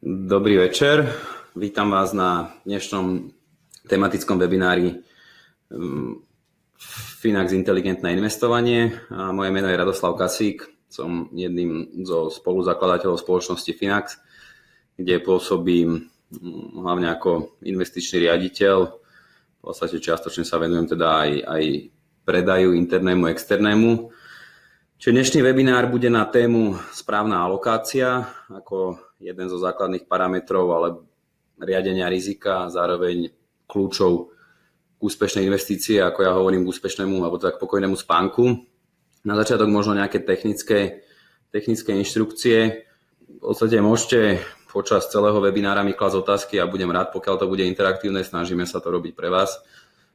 Dobrý večer, vítam vás na dnešnom tematickom webinári mm, Finax inteligentné investovanie. A moje meno je Radoslav Kasík, som jedným zo spoluzakladateľov spoločnosti Finax, kde pôsobím mm, hlavne ako investičný riaditeľ. V podstate čiastočne sa venujem teda aj, aj predaju internému, externému. Čiže dnešný webinár bude na tému správna alokácia, ako jeden zo základných parametrov, ale riadenia rizika a zároveň kľúčov k úspešnej investície, ako ja hovorím k úspešnému alebo tak pokojnému spánku. Na začiatok možno nejaké technické, technické inštrukcie. V podstate môžete počas celého webinára mi klas otázky a budem rád, pokiaľ to bude interaktívne, snažíme sa to robiť pre vás.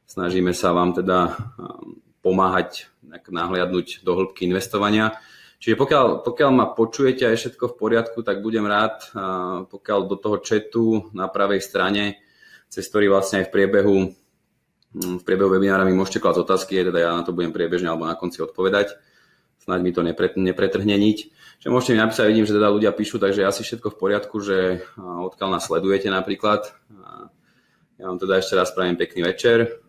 Snažíme sa vám teda um, pomáhať nahliadnúť do hĺbky investovania. Čiže pokiaľ, pokiaľ ma počujete a je všetko v poriadku, tak budem rád, pokiaľ do toho chatu na pravej strane, cez ktorý vlastne aj v priebehu, v priebehu webinára mi môžete klásť otázky, teda ja na to budem priebežne alebo na konci odpovedať. Snáď mi to nepre, nepretrhneniť. Čiže môžete mi napísať, vidím, že teda ľudia píšu, takže asi všetko v poriadku, že odkiaľ nás sledujete napríklad. Ja vám teda ešte raz spravím pekný večer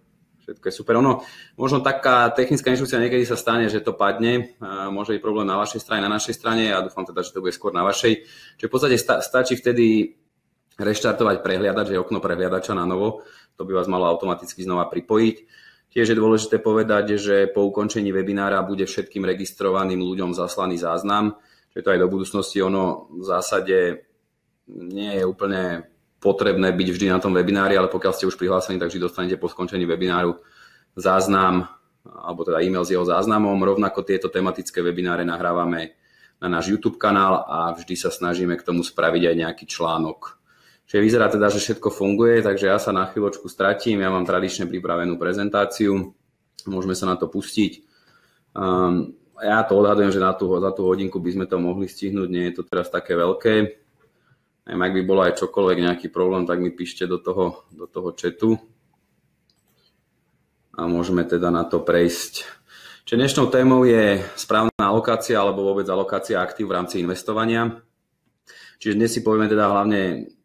všetko je super. Ono, možno taká technická inštrukcia niekedy sa stane, že to padne, môže byť problém na vašej strane, na našej strane, ja dúfam teda, že to bude skôr na vašej. Čiže v podstate sta- stačí vtedy reštartovať prehliadač, že okno prehliadača na novo, to by vás malo automaticky znova pripojiť. Tiež je dôležité povedať, že po ukončení webinára bude všetkým registrovaným ľuďom zaslaný záznam, že to aj do budúcnosti ono v zásade nie je úplne potrebné byť vždy na tom webinári, ale pokiaľ ste už prihlásení, tak vždy dostanete po skončení webináru záznam alebo teda e-mail s jeho záznamom. Rovnako tieto tematické webináre nahrávame na náš YouTube kanál a vždy sa snažíme k tomu spraviť aj nejaký článok. Čiže vyzerá teda, že všetko funguje, takže ja sa na chvíľočku stratím, ja mám tradične pripravenú prezentáciu, môžeme sa na to pustiť. Um, ja to odhadujem, že na tú, za tú hodinku by sme to mohli stihnúť, nie je to teraz také veľké. Neviem, ak by bolo aj čokoľvek nejaký problém, tak mi píšte do toho, do toho chatu a môžeme teda na to prejsť. Čiže dnešnou témou je správna alokácia alebo vôbec alokácia aktív v rámci investovania. Čiže dnes si povieme teda hlavne,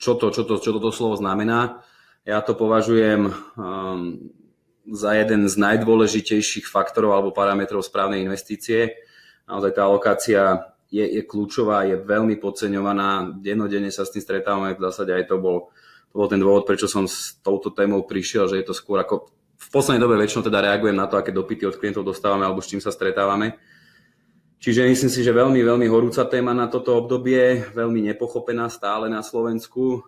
čo to, čo to, čo to, to slovo znamená. Ja to považujem um, za jeden z najdôležitejších faktorov alebo parametrov správnej investície. Naozaj tá alokácia je, je kľúčová, je veľmi podceňovaná, dennodenne sa s tým stretávame, v zásade aj to bol, to bol ten dôvod, prečo som s touto témou prišiel, že je to skôr ako, v poslednej dobe väčšinou teda reagujem na to, aké dopity od klientov dostávame alebo s čím sa stretávame. Čiže myslím si, že veľmi, veľmi horúca téma na toto obdobie, veľmi nepochopená stále na Slovensku.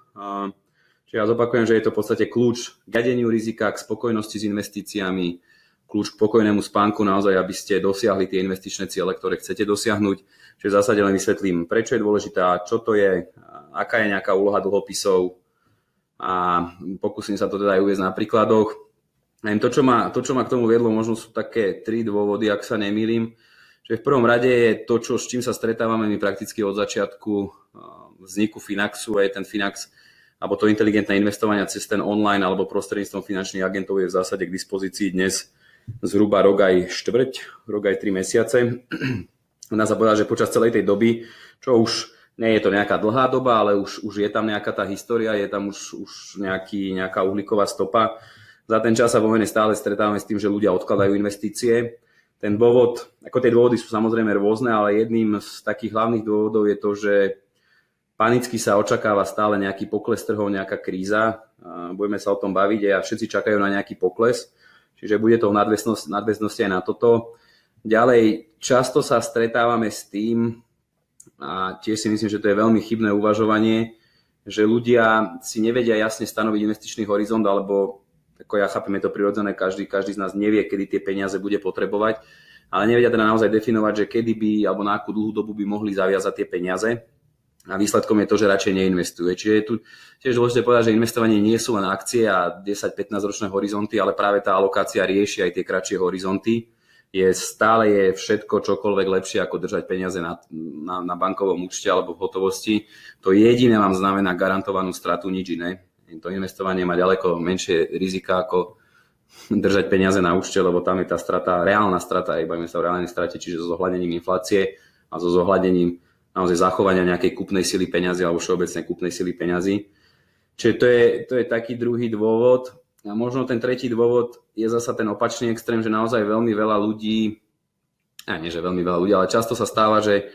Čiže ja zopakujem, že je to v podstate kľúč k gadeniu rizika, k spokojnosti s investíciami, kľúč k pokojnému spánku naozaj, aby ste dosiahli tie investičné ciele, ktoré chcete dosiahnuť Čiže v zásade len vysvetlím, prečo je dôležitá, čo to je, aká je nejaká úloha dlhopisov a pokúsim sa to teda aj uvieť na príkladoch. To čo, ma, to, čo ma k tomu viedlo, možno sú také tri dôvody, ak sa nemýlim. Že v prvom rade je to, čo, s čím sa stretávame my prakticky od začiatku vzniku Finaxu, je ten Finax alebo to inteligentné investovanie cez ten online alebo prostredníctvom finančných agentov je v zásade k dispozícii dnes zhruba rok aj štvrť, rok aj tri mesiace dá sa povedať, že počas celej tej doby, čo už nie je to nejaká dlhá doba, ale už, už je tam nejaká tá história, je tam už, už nejaký, nejaká uhlíková stopa. Za ten čas sa vo mene stále stretávame s tým, že ľudia odkladajú investície. Ten dôvod, ako tie dôvody sú samozrejme rôzne, ale jedným z takých hlavných dôvodov je to, že panicky sa očakáva stále nejaký pokles trhov, nejaká kríza. Budeme sa o tom baviť a všetci čakajú na nejaký pokles. Čiže bude to v nadväznosti aj na toto. Ďalej, často sa stretávame s tým, a tiež si myslím, že to je veľmi chybné uvažovanie, že ľudia si nevedia jasne stanoviť investičný horizont, alebo ako ja chápem, je to prirodzené, každý, každý z nás nevie, kedy tie peniaze bude potrebovať, ale nevedia teda naozaj definovať, že kedy by alebo na akú dlhú dobu by mohli zaviazať tie peniaze. A výsledkom je to, že radšej neinvestuje. Čiže je tu tiež dôležité povedať, že investovanie nie sú len akcie a 10-15 ročné horizonty, ale práve tá alokácia rieši aj tie kratšie horizonty je stále je všetko čokoľvek lepšie ako držať peniaze na, na, na bankovom účte alebo v hotovosti. To jediné vám znamená garantovanú stratu, nič iné. To investovanie má ďaleko menšie rizika ako držať peniaze na účte, lebo tam je tá strata, reálna strata, iba sa o reálnej strate, čiže so zohľadením inflácie a so zohľadením naozaj zachovania nejakej kúpnej sily peňazí alebo všeobecnej kúpnej sily peňazí. Čiže to je, to je taký druhý dôvod. A možno ten tretí dôvod je zasa ten opačný extrém, že naozaj veľmi veľa ľudí, a nie že veľmi veľa ľudí, ale často sa stáva, že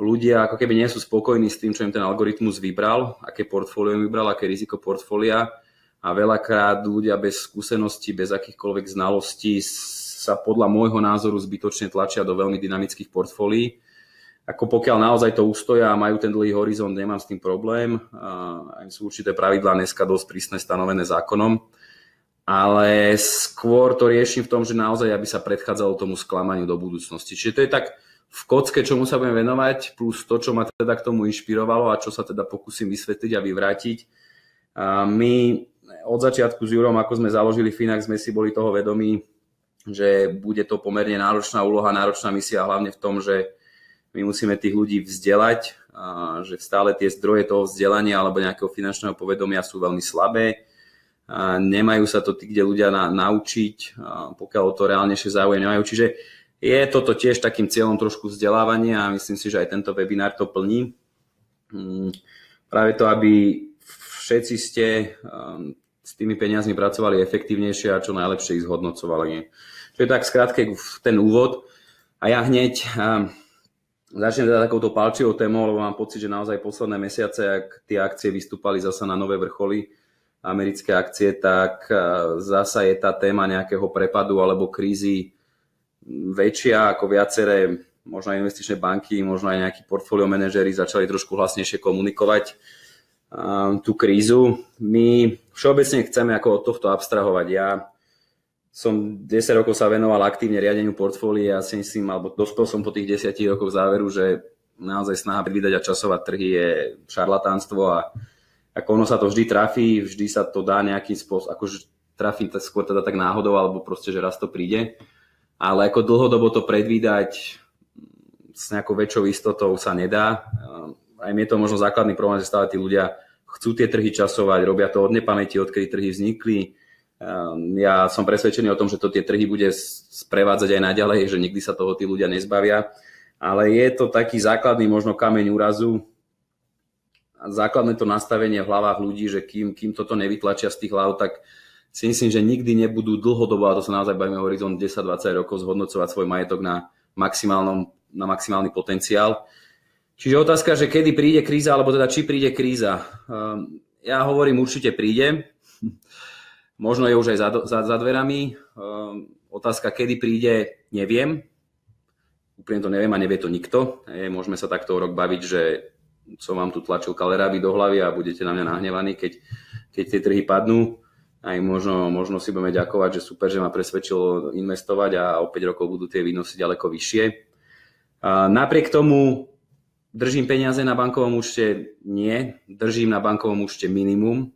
ľudia ako keby nie sú spokojní s tým, čo im ten algoritmus vybral, aké portfólio im vybral, aké riziko portfólia a veľakrát ľudia bez skúseností, bez akýchkoľvek znalostí sa podľa môjho názoru zbytočne tlačia do veľmi dynamických portfólií. Ako pokiaľ naozaj to ustoja a majú ten dlhý horizont, nemám s tým problém. Aj sú určité pravidlá dneska dosť prísne stanovené zákonom ale skôr to riešim v tom, že naozaj, aby sa predchádzalo tomu sklamaniu do budúcnosti. Čiže to je tak v kocke, čomu sa budem venovať, plus to, čo ma teda k tomu inšpirovalo a čo sa teda pokúsim vysvetliť a vyvrátiť. A my od začiatku s Jurom, ako sme založili Finax, sme si boli toho vedomí, že bude to pomerne náročná úloha, náročná misia, hlavne v tom, že my musíme tých ľudí vzdelať, že stále tie zdroje toho vzdelania alebo nejakého finančného povedomia sú veľmi slabé nemajú sa to tí, kde ľudia na, naučiť, pokiaľ o to reálnejšie záujem nemajú. Čiže je toto tiež takým cieľom trošku vzdelávania a myslím si, že aj tento webinár to plní. Mm, práve to, aby všetci ste s tými peniazmi pracovali efektívnejšie a čo najlepšie ich zhodnocovali. Čo je tak skrátke ten úvod. A ja hneď začnem teda takouto palčivou témou, lebo mám pocit, že naozaj posledné mesiace, ak tie akcie vystúpali zasa na nové vrcholy, americké akcie, tak e, zasa je tá téma nejakého prepadu alebo krízy väčšia ako viaceré možno aj investičné banky, možno aj nejakí portfólio manažery začali trošku hlasnejšie komunikovať um, tú krízu. My všeobecne chceme ako od tohto abstrahovať. Ja som 10 rokov sa venoval aktívne riadeniu portfólia a si myslím, alebo dospel som po tých 10 rokoch záveru, že naozaj snaha predvídať a časovať trhy je šarlatánstvo a ako ono sa to vždy trafí, vždy sa to dá nejakým spôsobom, akože trafí skôr teda tak náhodou, alebo proste, že raz to príde. Ale ako dlhodobo to predvídať s nejakou väčšou istotou sa nedá. Aj mi je to možno základný problém, že stále tí ľudia chcú tie trhy časovať, robia to od nepamäti, odkedy trhy vznikli. Ja som presvedčený o tom, že to tie trhy bude sprevádzať aj naďalej, že nikdy sa toho tí ľudia nezbavia. Ale je to taký základný možno kameň úrazu, základné to nastavenie v hlavách ľudí, že kým, kým toto nevytlačia z tých hlav, tak si myslím, že nikdy nebudú dlhodobo, a to sa naozaj bavíme horizont 10-20 rokov, zhodnocovať svoj majetok na, maximálnom, na maximálny potenciál. Čiže otázka, že kedy príde kríza, alebo teda či príde kríza. Ehm, ja hovorím, určite príde. Možno je už aj za, za, za dverami. Ehm, otázka, kedy príde, neviem. Úplne to neviem a nevie to nikto. Môžeme sa takto rok baviť, že som vám tu tlačil kaleráby do hlavy a budete na mňa nahnevaní, keď, keď tie trhy padnú. Aj možno, možno si budeme ďakovať, že super, že ma presvedčilo investovať a o 5 rokov budú tie výnosy ďaleko vyššie. A napriek tomu držím peniaze na bankovom účte? Nie. Držím na bankovom účte minimum.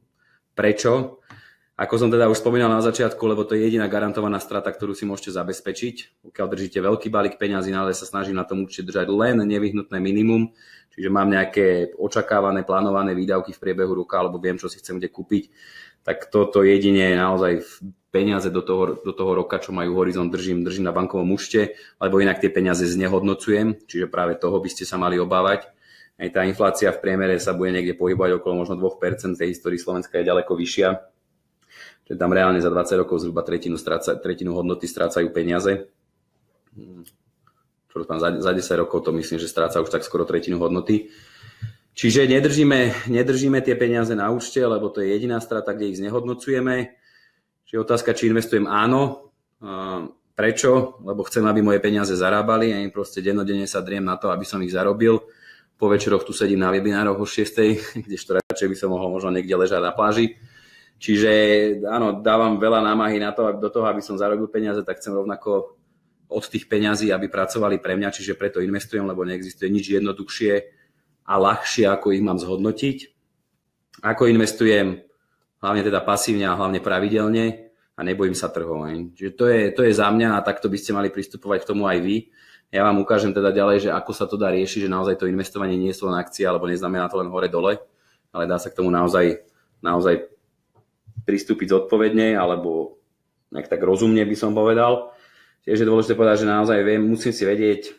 Prečo? Ako som teda už spomínal na začiatku, lebo to je jediná garantovaná strata, ktorú si môžete zabezpečiť. Pokiaľ držíte veľký balík peňazí, naozaj sa snažím na tom účte držať len nevyhnutné minimum, čiže mám nejaké očakávané, plánované výdavky v priebehu roka, alebo viem, čo si chcem kde kúpiť, tak toto jedine je naozaj peniaze do toho, do toho roka, čo majú horizont, držím, držím na bankovom účte, lebo inak tie peniaze znehodnocujem, čiže práve toho by ste sa mali obávať. Aj tá inflácia v priemere sa bude niekde pohybovať okolo možno 2%, tej histórii Slovenska je ďaleko vyššia že tam reálne za 20 rokov zhruba tretinu, stráca, tretinu hodnoty strácajú peniaze. Čo tam za, za 10 rokov to myslím, že stráca už tak skoro tretinu hodnoty. Čiže nedržíme, nedržíme tie peniaze na účte, lebo to je jediná strata, kde ich znehodnocujeme. Čiže otázka, či investujem áno. Prečo? Lebo chcem, aby moje peniaze zarábali a im proste dennodenne sa driem na to, aby som ich zarobil. Po večeroch tu sedím na webinároch o 6, kdežto radšej by som mohol možno niekde ležať na pláži Čiže áno, dávam veľa námahy na to, do toho, aby som zarobil peniaze, tak chcem rovnako od tých peňazí, aby pracovali pre mňa, čiže preto investujem, lebo neexistuje nič jednoduchšie a ľahšie, ako ich mám zhodnotiť. Ako investujem, hlavne teda pasívne a hlavne pravidelne a nebojím sa trhov. Čiže to je, to je za mňa a takto by ste mali pristupovať k tomu aj vy. Ja vám ukážem teda ďalej, že ako sa to dá riešiť, že naozaj to investovanie nie sú len akcie, alebo neznamená to len hore-dole, ale dá sa k tomu naozaj, naozaj pristúpiť zodpovedne alebo nejak tak rozumne by som povedal. Tiež je dôležité povedať, že naozaj viem, musím si vedieť,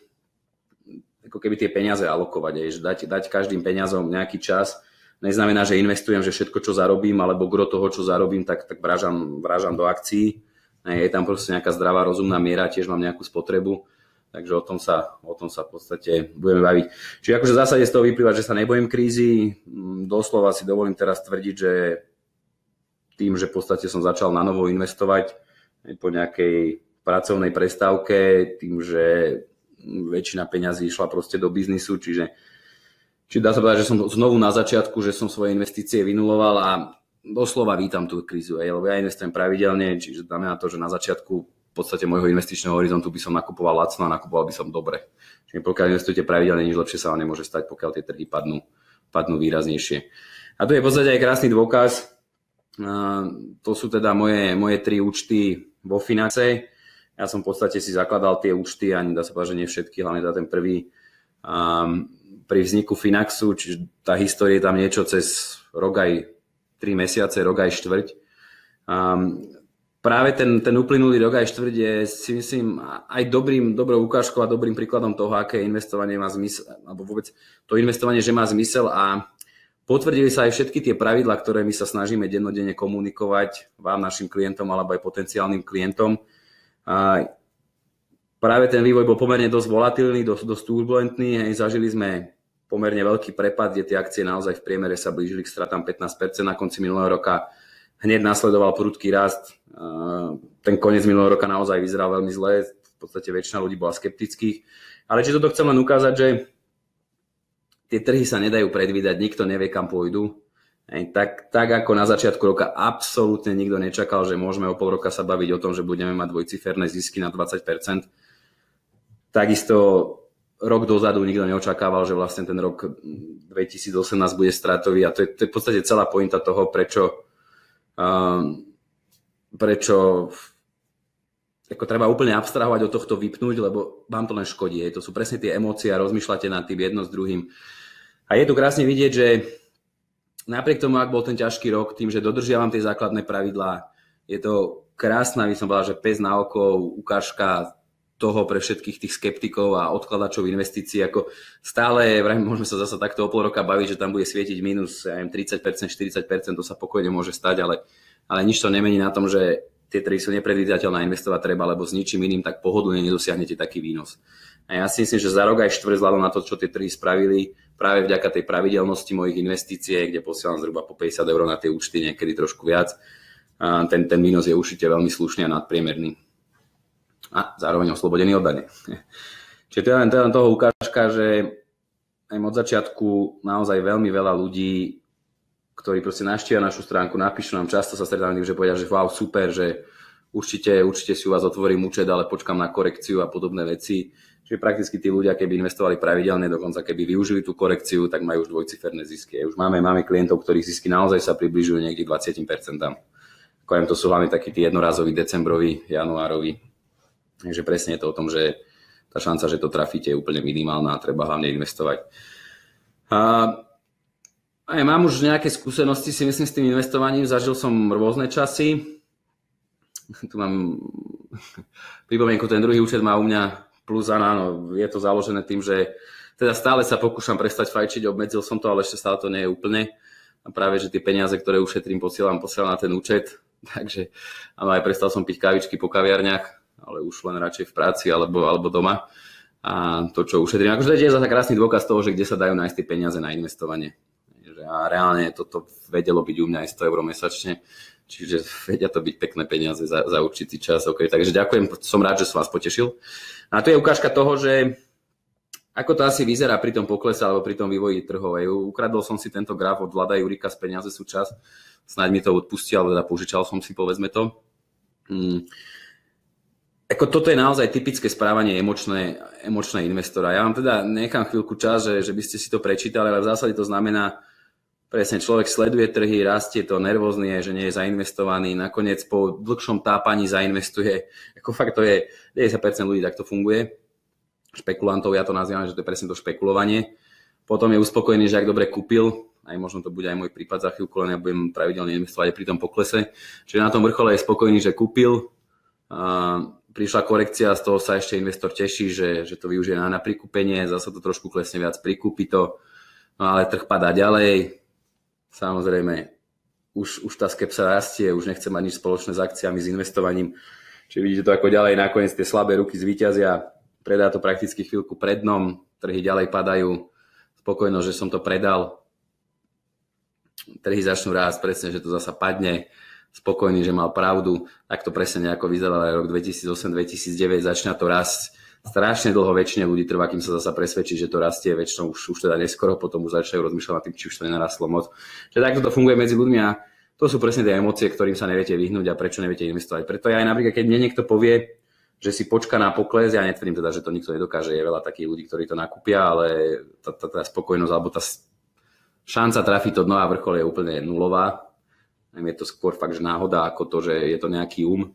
ako keby tie peniaze alokovať, aj, že dať, dať každým peniazom nejaký čas, neznamená, že investujem, že všetko, čo zarobím, alebo gro toho, čo zarobím, tak, tak vražam, vražam do akcií. Je tam proste nejaká zdravá, rozumná miera, tiež mám nejakú spotrebu, takže o tom sa, o tom sa v podstate budeme baviť. Čiže akože v zásade z toho vyplýva, že sa nebojím krízy, mm, doslova si dovolím teraz tvrdiť, že tým, že v podstate som začal na novo investovať po nejakej pracovnej prestávke, tým, že väčšina peňazí išla proste do biznisu, čiže, čiže dá sa povedať, že som znovu na začiatku, že som svoje investície vynuloval a doslova vítam tú krízu, aj, lebo ja investujem pravidelne, čiže znamená to, že na začiatku v podstate môjho investičného horizontu by som nakupoval lacno a nakupoval by som dobre. Čiže pokiaľ investujete pravidelne, nič lepšie sa vám nemôže stať, pokiaľ tie trhy padnú, padnú výraznejšie. A tu je v podstate aj krásny dôkaz. To sú teda moje, moje tri účty vo Finace. Ja som v podstate si zakladal tie účty, ani dá sa povedať, že nie všetky, hlavne za ten prvý. Um, pri vzniku Finaxu, čiže tá história je tam niečo cez rok aj 3 mesiace, rok aj štvrť. Um, práve ten, ten uplynulý rok aj štvrť je si myslím aj dobrým, dobrou ukážkou a dobrým príkladom toho, aké investovanie má zmysel, alebo vôbec to investovanie, že má zmysel a potvrdili sa aj všetky tie pravidlá, ktoré my sa snažíme dennodenne komunikovať vám, našim klientom alebo aj potenciálnym klientom. A práve ten vývoj bol pomerne dosť volatilný, dosť, dosť turbulentný. Hej, zažili sme pomerne veľký prepad, kde tie akcie naozaj v priemere sa blížili k stratám 15% na konci minulého roka. Hneď nasledoval prudký rast. Ten koniec minulého roka naozaj vyzeral veľmi zle. V podstate väčšina ľudí bola skeptických. Ale či toto chcem len ukázať, že tie trhy sa nedajú predvídať, nikto nevie, kam pôjdu. Tak, tak ako na začiatku roka absolútne nikto nečakal, že môžeme o pol roka sa baviť o tom, že budeme mať dvojciferné zisky na 20%. Takisto rok dozadu nikto neočakával, že vlastne ten rok 2018 bude stratový a to je, to je v podstate celá pointa toho, prečo, um, prečo ako treba úplne abstrahovať od tohto vypnúť, lebo vám to len škodí. Hej. To sú presne tie emócie a rozmýšľate nad tým jedno s druhým. A je tu krásne vidieť, že napriek tomu, ak bol ten ťažký rok, tým, že dodržiavam tie základné pravidlá, je to krásna, by som povedal, že pes na oko, ukážka toho pre všetkých tých skeptikov a odkladačov investícií, ako stále, vrajme, môžeme sa zase takto o pol roka baviť, že tam bude svietiť minus ja 30%, 40%, to sa pokojne môže stať, ale, ale nič to nemení na tom, že tie trhy sú nepredvídateľné investovať treba, lebo s ničím iným tak pohodlne nedosiahnete taký výnos. A ja si myslím, že za rok aj štvrt vzhľadom na to, čo tie trhy spravili, práve vďaka tej pravidelnosti mojich investícií, kde posielam zhruba po 50 eur na tie účty, niekedy trošku viac, a ten, ten výnos je určite veľmi slušný a nadpriemerný. A zároveň oslobodený od dane. Čiže to je len toho ukážka, že aj od začiatku naozaj veľmi veľa ľudí, ktorí proste naštívia našu stránku, napíšu nám, často sa stretávam tým, že povedia, že wow, super, že určite, určite si u vás otvorím účet, ale počkam na korekciu a podobné veci Čiže prakticky tí ľudia, keby investovali pravidelne, dokonca keby využili tú korekciu, tak majú už dvojciferné zisky. Už máme, máme klientov, ktorých zisky naozaj sa približujú niekde 20%. Poviem, to sú hlavne takí tí jednorazoví, decembroví, januároví. Takže presne je to o tom, že tá šanca, že to trafíte, je úplne minimálna a treba hlavne investovať. A aj mám už nejaké skúsenosti, si myslím, s tým investovaním. Zažil som rôzne časy. Tu mám pripomienku, ten druhý účet má u mňa Plus áno, je to založené tým, že teda stále sa pokúšam prestať fajčiť, obmedzil som to, ale ešte stále to nie je úplne. A práve, že tie peniaze, ktoré ušetrím, posielam, posielam na ten účet. Takže áno, aj prestal som piť kavičky po kaviarniach, ale už len radšej v práci alebo, alebo doma. A to, čo ušetrím, akože to je zase krásny dôkaz toho, že kde sa dajú nájsť tie peniaze na investovanie. A reálne toto vedelo byť u mňa aj 100 eur mesačne Čiže vedia to byť pekné peniaze za, za určitý čas. Okay. Takže ďakujem, som rád, že som vás potešil. A tu je ukážka toho, že ako to asi vyzerá pri tom poklese alebo pri tom vývoji trhov. Ukradol som si tento graf od Vlada Jurika z peniaze sú čas. Snáď mi to odpustil, alebo teda požičal som si, povedzme to. Hmm. Ako toto je naozaj typické správanie emočné, emočné investora. Ja vám teda nechám chvíľku čas, že, že by ste si to prečítali, ale v zásade to znamená, Presne, človek sleduje trhy, rastie to, nervózny je, že nie je zainvestovaný, nakoniec po dlhšom tápaní zainvestuje. Ako fakt to je, 90% ľudí takto funguje. Špekulantov, ja to nazývam, že to je presne to špekulovanie. Potom je uspokojený, že ak dobre kúpil, aj možno to bude aj môj prípad za chvíľku, len ja budem pravidelne investovať aj pri tom poklese. Čiže na tom vrchole je spokojný, že kúpil, prišla korekcia, z toho sa ešte investor teší, že, že to využije na, na prikúpenie, zase to trošku klesne viac, prikúpi to, no ale trh padá ďalej, samozrejme už, už tá skepsa rastie, už nechce mať nič spoločné s akciami, s investovaním, čiže vidíte to ako ďalej, nakoniec tie slabé ruky zvíťazia, predá to prakticky chvíľku pred dnom, trhy ďalej padajú, spokojnosť, že som to predal, trhy začnú rásť, presne, že to zasa padne, spokojný, že mal pravdu. Tak to presne nejako vyzeral aj rok 2008-2009, začína to rásť. Strašne dlho väčšine ľudí trvá, kým sa zasa presvedčí, že to rastie väčšinou už, už teda neskoro, potom už začajú rozmýšľať nad tým, či už to nenarastlo moc. Čiže takto to funguje medzi ľuďmi a to sú presne tie emócie, ktorým sa neviete vyhnúť a prečo neviete investovať. Preto aj napríklad, keď mne niekto povie, že si počka na pokles, ja netvrdím teda, že to nikto nedokáže, je veľa takých ľudí, ktorí to nakúpia, ale tá, tá, tá spokojnosť alebo tá šanca trafiť to dno a vrchol je úplne nulová je to skôr fakt, že náhoda, ako to, že je to nejaký um.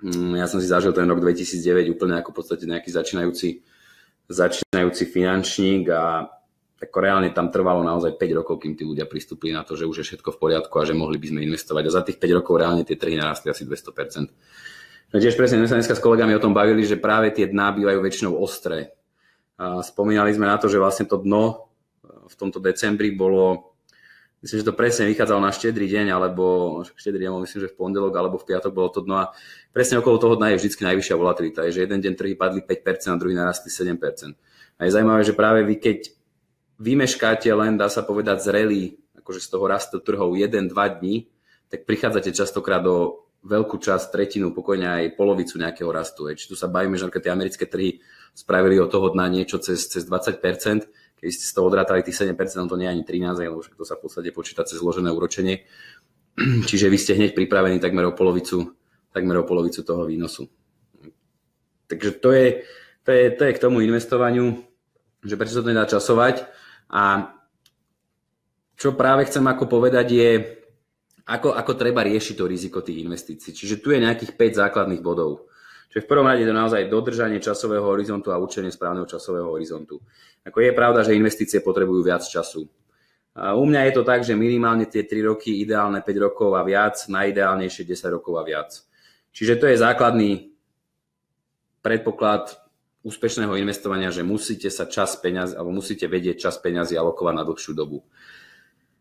Mm, ja som si zažil ten rok 2009 úplne ako v podstate nejaký začínajúci, začínajúci finančník a ako reálne tam trvalo naozaj 5 rokov, kým tí ľudia pristúpili na to, že už je všetko v poriadku a že mohli by sme investovať. A za tých 5 rokov reálne tie trhy narastli asi 200%. No tiež presne, sme sa dneska s kolegami o tom bavili, že práve tie dná bývajú väčšinou ostré. A spomínali sme na to, že vlastne to dno v tomto decembri bolo Myslím, že to presne vychádzalo na štedrý deň, alebo štedrý deň, myslím, že v pondelok alebo v piatok bolo to dno a presne okolo toho dna je vždy najvyššia volatilita. Je, že jeden deň trhy padli 5% a druhý narastli 7%. A je zaujímavé, že práve vy, keď vymeškáte len, dá sa povedať, zrelý, akože z toho rastu trhov 1-2 dní, tak prichádzate častokrát do veľkú časť, tretinu, pokojne aj polovicu nejakého rastu. Či tu sa bavíme, že tie americké trhy spravili od toho dna niečo cez, cez 20%, keď ste z toho odrátali tých 7%, to nie je ani 13, lebo to sa v podstate počíta cez zložené úročenie. Čiže vy ste hneď pripravení takmer o polovicu, takmer o polovicu toho výnosu. Takže to je, to je, to je k tomu investovaniu, že prečo sa to nedá časovať. A čo práve chcem ako povedať je, ako, ako treba riešiť to riziko tých investícií. Čiže tu je nejakých 5 základných bodov. Čiže v prvom rade je to naozaj dodržanie časového horizontu a určenie správneho časového horizontu. Ako je pravda, že investície potrebujú viac času. A u mňa je to tak, že minimálne tie 3 roky, ideálne 5 rokov a viac, najideálnejšie 10 rokov a viac. Čiže to je základný predpoklad úspešného investovania, že musíte sa čas peniazy, alebo musíte vedieť čas peniazy alokovať na dlhšiu dobu.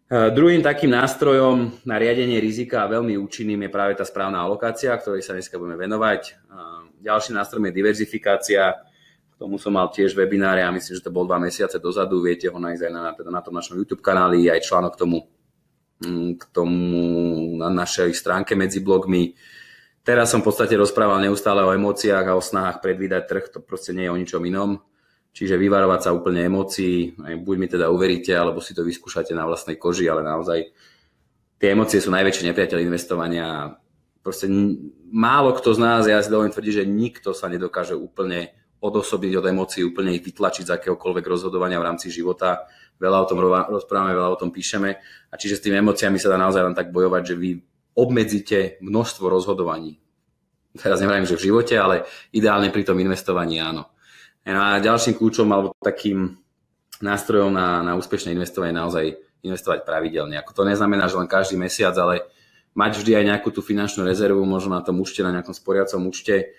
Uh, druhým takým nástrojom na riadenie rizika a veľmi účinným je práve tá správna alokácia, ktorej sa dneska budeme venovať. Uh, ďalší nástroj je diverzifikácia. K tomu som mal tiež webináre a myslím, že to bol dva mesiace dozadu. Viete ho nájsť aj na, teda na tom našom YouTube kanáli, aj článok k tomu, mm, k tomu na našej stránke medzi blogmi. Teraz som v podstate rozprával neustále o emóciách a o snahách predvídať trh, to proste nie je o ničom inom. Čiže vyvarovať sa úplne emócií, buď mi teda uveríte, alebo si to vyskúšate na vlastnej koži, ale naozaj tie emócie sú najväčšie nepriateľ investovania. Proste málo kto z nás, ja si dovolím tvrdiť, že nikto sa nedokáže úplne odosobiť od emócií, úplne ich vytlačiť z akéhokoľvek rozhodovania v rámci života. Veľa o tom rozprávame, veľa o tom píšeme. A čiže s tými emóciami sa dá naozaj len tak bojovať, že vy obmedzíte množstvo rozhodovaní. Teraz neviem, že v živote, ale ideálne pri tom investovaní áno. No a ďalším kľúčom alebo takým nástrojom na, na úspešné investovanie je naozaj investovať pravidelne. Ako to neznamená, že len každý mesiac, ale mať vždy aj nejakú tú finančnú rezervu, možno na tom účte, na nejakom sporiacom účte,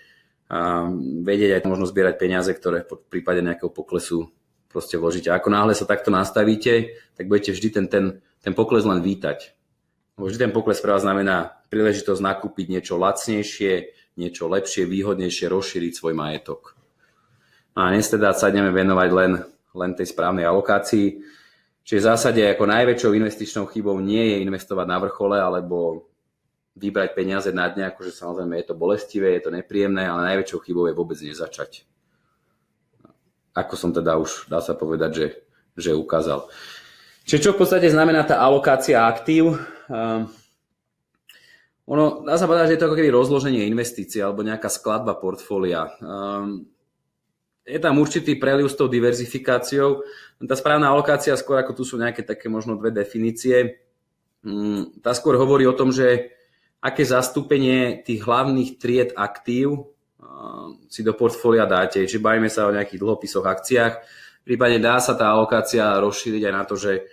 a vedieť aj možno zbierať peniaze, ktoré v prípade nejakého poklesu proste vložíte. A ako náhle sa takto nastavíte, tak budete vždy ten, ten, ten pokles len vítať. Vždy ten pokles pre vás znamená príležitosť nakúpiť niečo lacnejšie, niečo lepšie, výhodnejšie, rozšíriť svoj majetok. A dnes teda sa ideme venovať len, len tej správnej alokácii. Čiže v zásade ako najväčšou investičnou chybou nie je investovať na vrchole alebo vybrať peniaze na dne, akože samozrejme je to bolestivé, je to nepríjemné, ale najväčšou chybou je vôbec nezačať. Ako som teda už, dá sa povedať, že, že ukázal. Čiže čo v podstate znamená tá alokácia aktív? Um, ono, dá sa povedať, že je to ako keby rozloženie investícií alebo nejaká skladba portfólia. Um, je tam určitý preliv s tou diverzifikáciou. Tá správna alokácia, skôr ako tu sú nejaké také možno dve definície, mm, tá skôr hovorí o tom, že aké zastúpenie tých hlavných tried aktív si do portfólia dáte. Čiže bavíme sa o nejakých dlhopisoch, akciách. Prípadne dá sa tá alokácia rozšíriť aj na to, že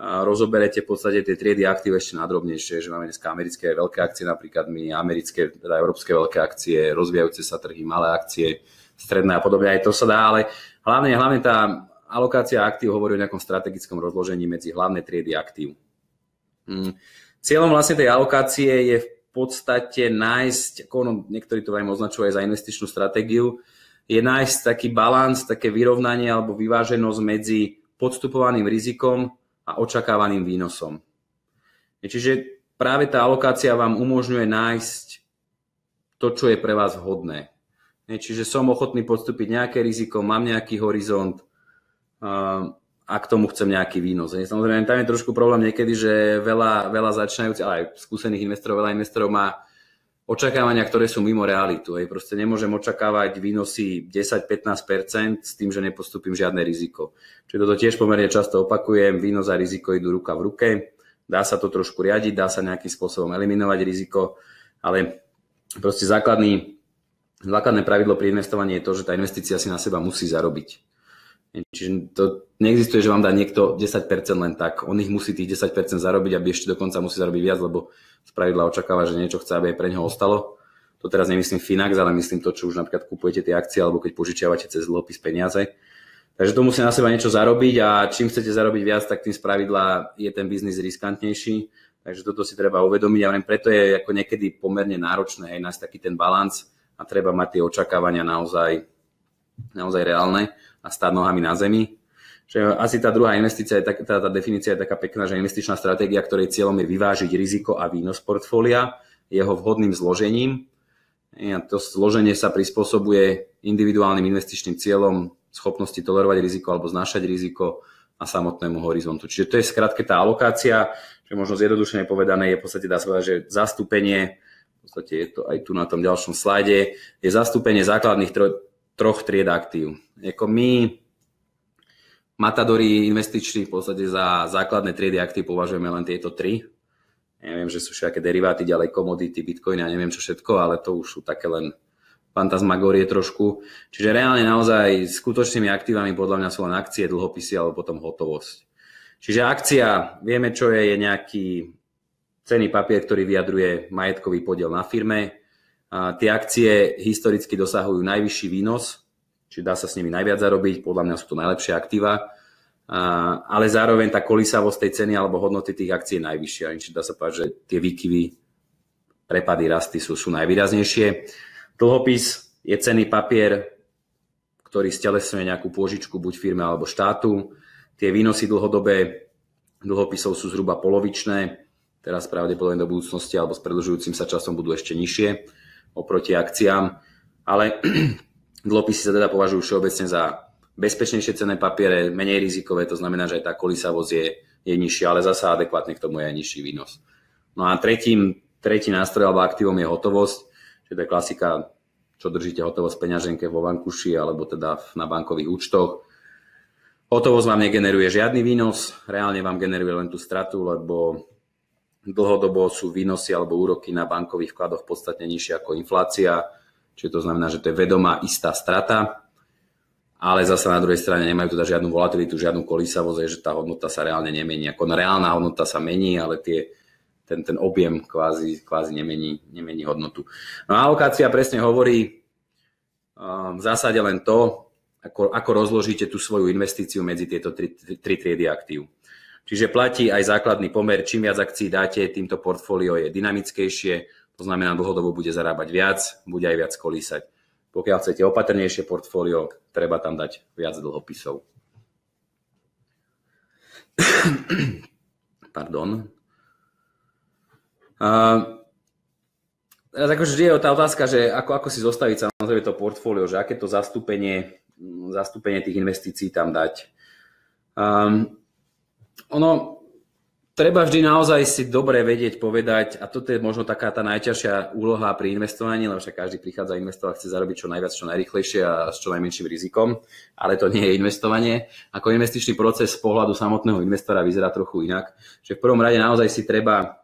rozoberete v podstate tie triedy aktív ešte nadrobnejšie, že máme dneska americké veľké akcie, napríklad my americké, teda európske veľké akcie, rozvíjajúce sa trhy, malé akcie, stredné a podobne, aj to sa dá, ale hlavne, hlavne tá alokácia aktív hovorí o nejakom strategickom rozložení medzi hlavné triedy aktív. Hmm. Cieľom vlastne tej alokácie je v podstate nájsť, ako ono, niektorí to aj označujú aj za investičnú stratégiu, je nájsť taký balans, také vyrovnanie alebo vyváženosť medzi podstupovaným rizikom a očakávaným výnosom. Čiže práve tá alokácia vám umožňuje nájsť to, čo je pre vás vhodné. Čiže som ochotný podstúpiť nejaké riziko, mám nejaký horizont a k tomu chcem nejaký výnos. Samozrejme, tam je trošku problém niekedy, že veľa, veľa začínajúcich, ale aj skúsených investorov, veľa investorov má očakávania, ktoré sú mimo realitu. Hej. Proste nemôžem očakávať výnosy 10-15% s tým, že nepostupím žiadne riziko. Čiže toto tiež pomerne často opakujem, výnos a riziko idú ruka v ruke. Dá sa to trošku riadiť, dá sa nejakým spôsobom eliminovať riziko, ale proste základný, základné pravidlo pri investovaní je to, že tá investícia si na seba musí zarobiť. Čiže to neexistuje, že vám dá niekto 10% len tak. On ich musí tých 10% zarobiť, aby ešte dokonca musí zarobiť viac, lebo z pravidla očakáva, že niečo chce, aby aj pre neho ostalo. To teraz nemyslím Finax, ale myslím to, čo už napríklad kupujete tie akcie alebo keď požičiavate cez dlhopis peniaze. Takže to musí na seba niečo zarobiť a čím chcete zarobiť viac, tak tým spravidla je ten biznis riskantnejší. Takže toto si treba uvedomiť a preto je ako niekedy pomerne náročné aj nájsť taký ten balans a treba mať tie očakávania naozaj, naozaj reálne a stáť nohami na zemi. Čiže asi tá druhá investícia, je tak, tá, tá definícia je taká pekná, že investičná stratégia, ktorej cieľom je vyvážiť riziko a výnos portfólia jeho vhodným zložením. A to zloženie sa prispôsobuje individuálnym investičným cieľom, schopnosti tolerovať riziko alebo znášať riziko a samotnému horizontu. Čiže to je skratke tá alokácia, že možno zjednodušene povedané je v podstate dá sa povedať, že zastúpenie, v podstate je to aj tu na tom ďalšom slajde, je zastúpenie základných tro, troch tried aktív. Jako my, matadori investiční, v podstate za základné triedy aktív považujeme len tieto tri. Neviem, že sú všetké deriváty, ďalej komodity, bitcoiny a neviem čo všetko, ale to už sú také len fantasmagorie trošku. Čiže reálne naozaj skutočnými aktívami podľa mňa sú len akcie, dlhopisy alebo potom hotovosť. Čiže akcia, vieme čo je, je nejaký cený papier, ktorý vyjadruje majetkový podiel na firme. Tie akcie historicky dosahujú najvyšší výnos, čiže dá sa s nimi najviac zarobiť, podľa mňa sú to najlepšie aktíva, ale zároveň tá kolísavosť tej ceny alebo hodnoty tých akcií je najvyššia, čiže dá sa povedať, že tie výkyvy, prepady, rasty sú, sú najvýraznejšie. Dlhopis je cenný papier, ktorý stelesňuje nejakú pôžičku buď firme alebo štátu. Tie výnosy dlhodobé dlhopisov sú zhruba polovičné, teraz pravdepodobne do budúcnosti alebo s predlžujúcim sa časom budú ešte nižšie oproti akciám, ale dlhopisy sa teda považujú všeobecne za bezpečnejšie cenné papiere, menej rizikové, to znamená, že aj tá kolísavosť je, je nižšia, ale zasa adekvátne k tomu je aj nižší výnos. No a tretím, tretí nástroj alebo aktívom je hotovosť, čiže to je klasika, čo držíte hotovosť v peňaženke vo vankuši alebo teda na bankových účtoch. Hotovosť vám negeneruje žiadny výnos, reálne vám generuje len tú stratu, lebo Dlhodobo sú výnosy alebo úroky na bankových vkladoch podstatne nižšie ako inflácia, čiže to znamená, že to je vedomá istá strata, ale zase na druhej strane nemajú teda žiadnu volatilitu, žiadnu kolísavosť, že tá hodnota sa reálne nemení. Ako reálna hodnota sa mení, ale tie, ten, ten objem kvázi, kvázi nemení, nemení hodnotu. No a alokácia presne hovorí um, v zásade len to, ako, ako rozložíte tú svoju investíciu medzi tieto tri, tri, tri triedy aktív. Čiže platí aj základný pomer, čím viac akcií dáte, týmto portfólio je dynamickejšie, to znamená dlhodobo bude zarábať viac, bude aj viac kolísať. Pokiaľ chcete opatrnejšie portfólio, treba tam dať viac dlhopisov. Pardon. Uh, teraz akože vždy je tá otázka, že ako, ako si zostaviť samozrejme to portfólio, že aké to zastúpenie, zastúpenie tých investícií tam dať. Um, ono, treba vždy naozaj si dobre vedieť povedať, a toto je možno taká tá najťažšia úloha pri investovaní, lebo však každý prichádza investovať, chce zarobiť čo najviac, čo najrychlejšie a s čo najmenším rizikom, ale to nie je investovanie. Ako investičný proces z pohľadu samotného investora vyzerá trochu inak. Že v prvom rade naozaj si treba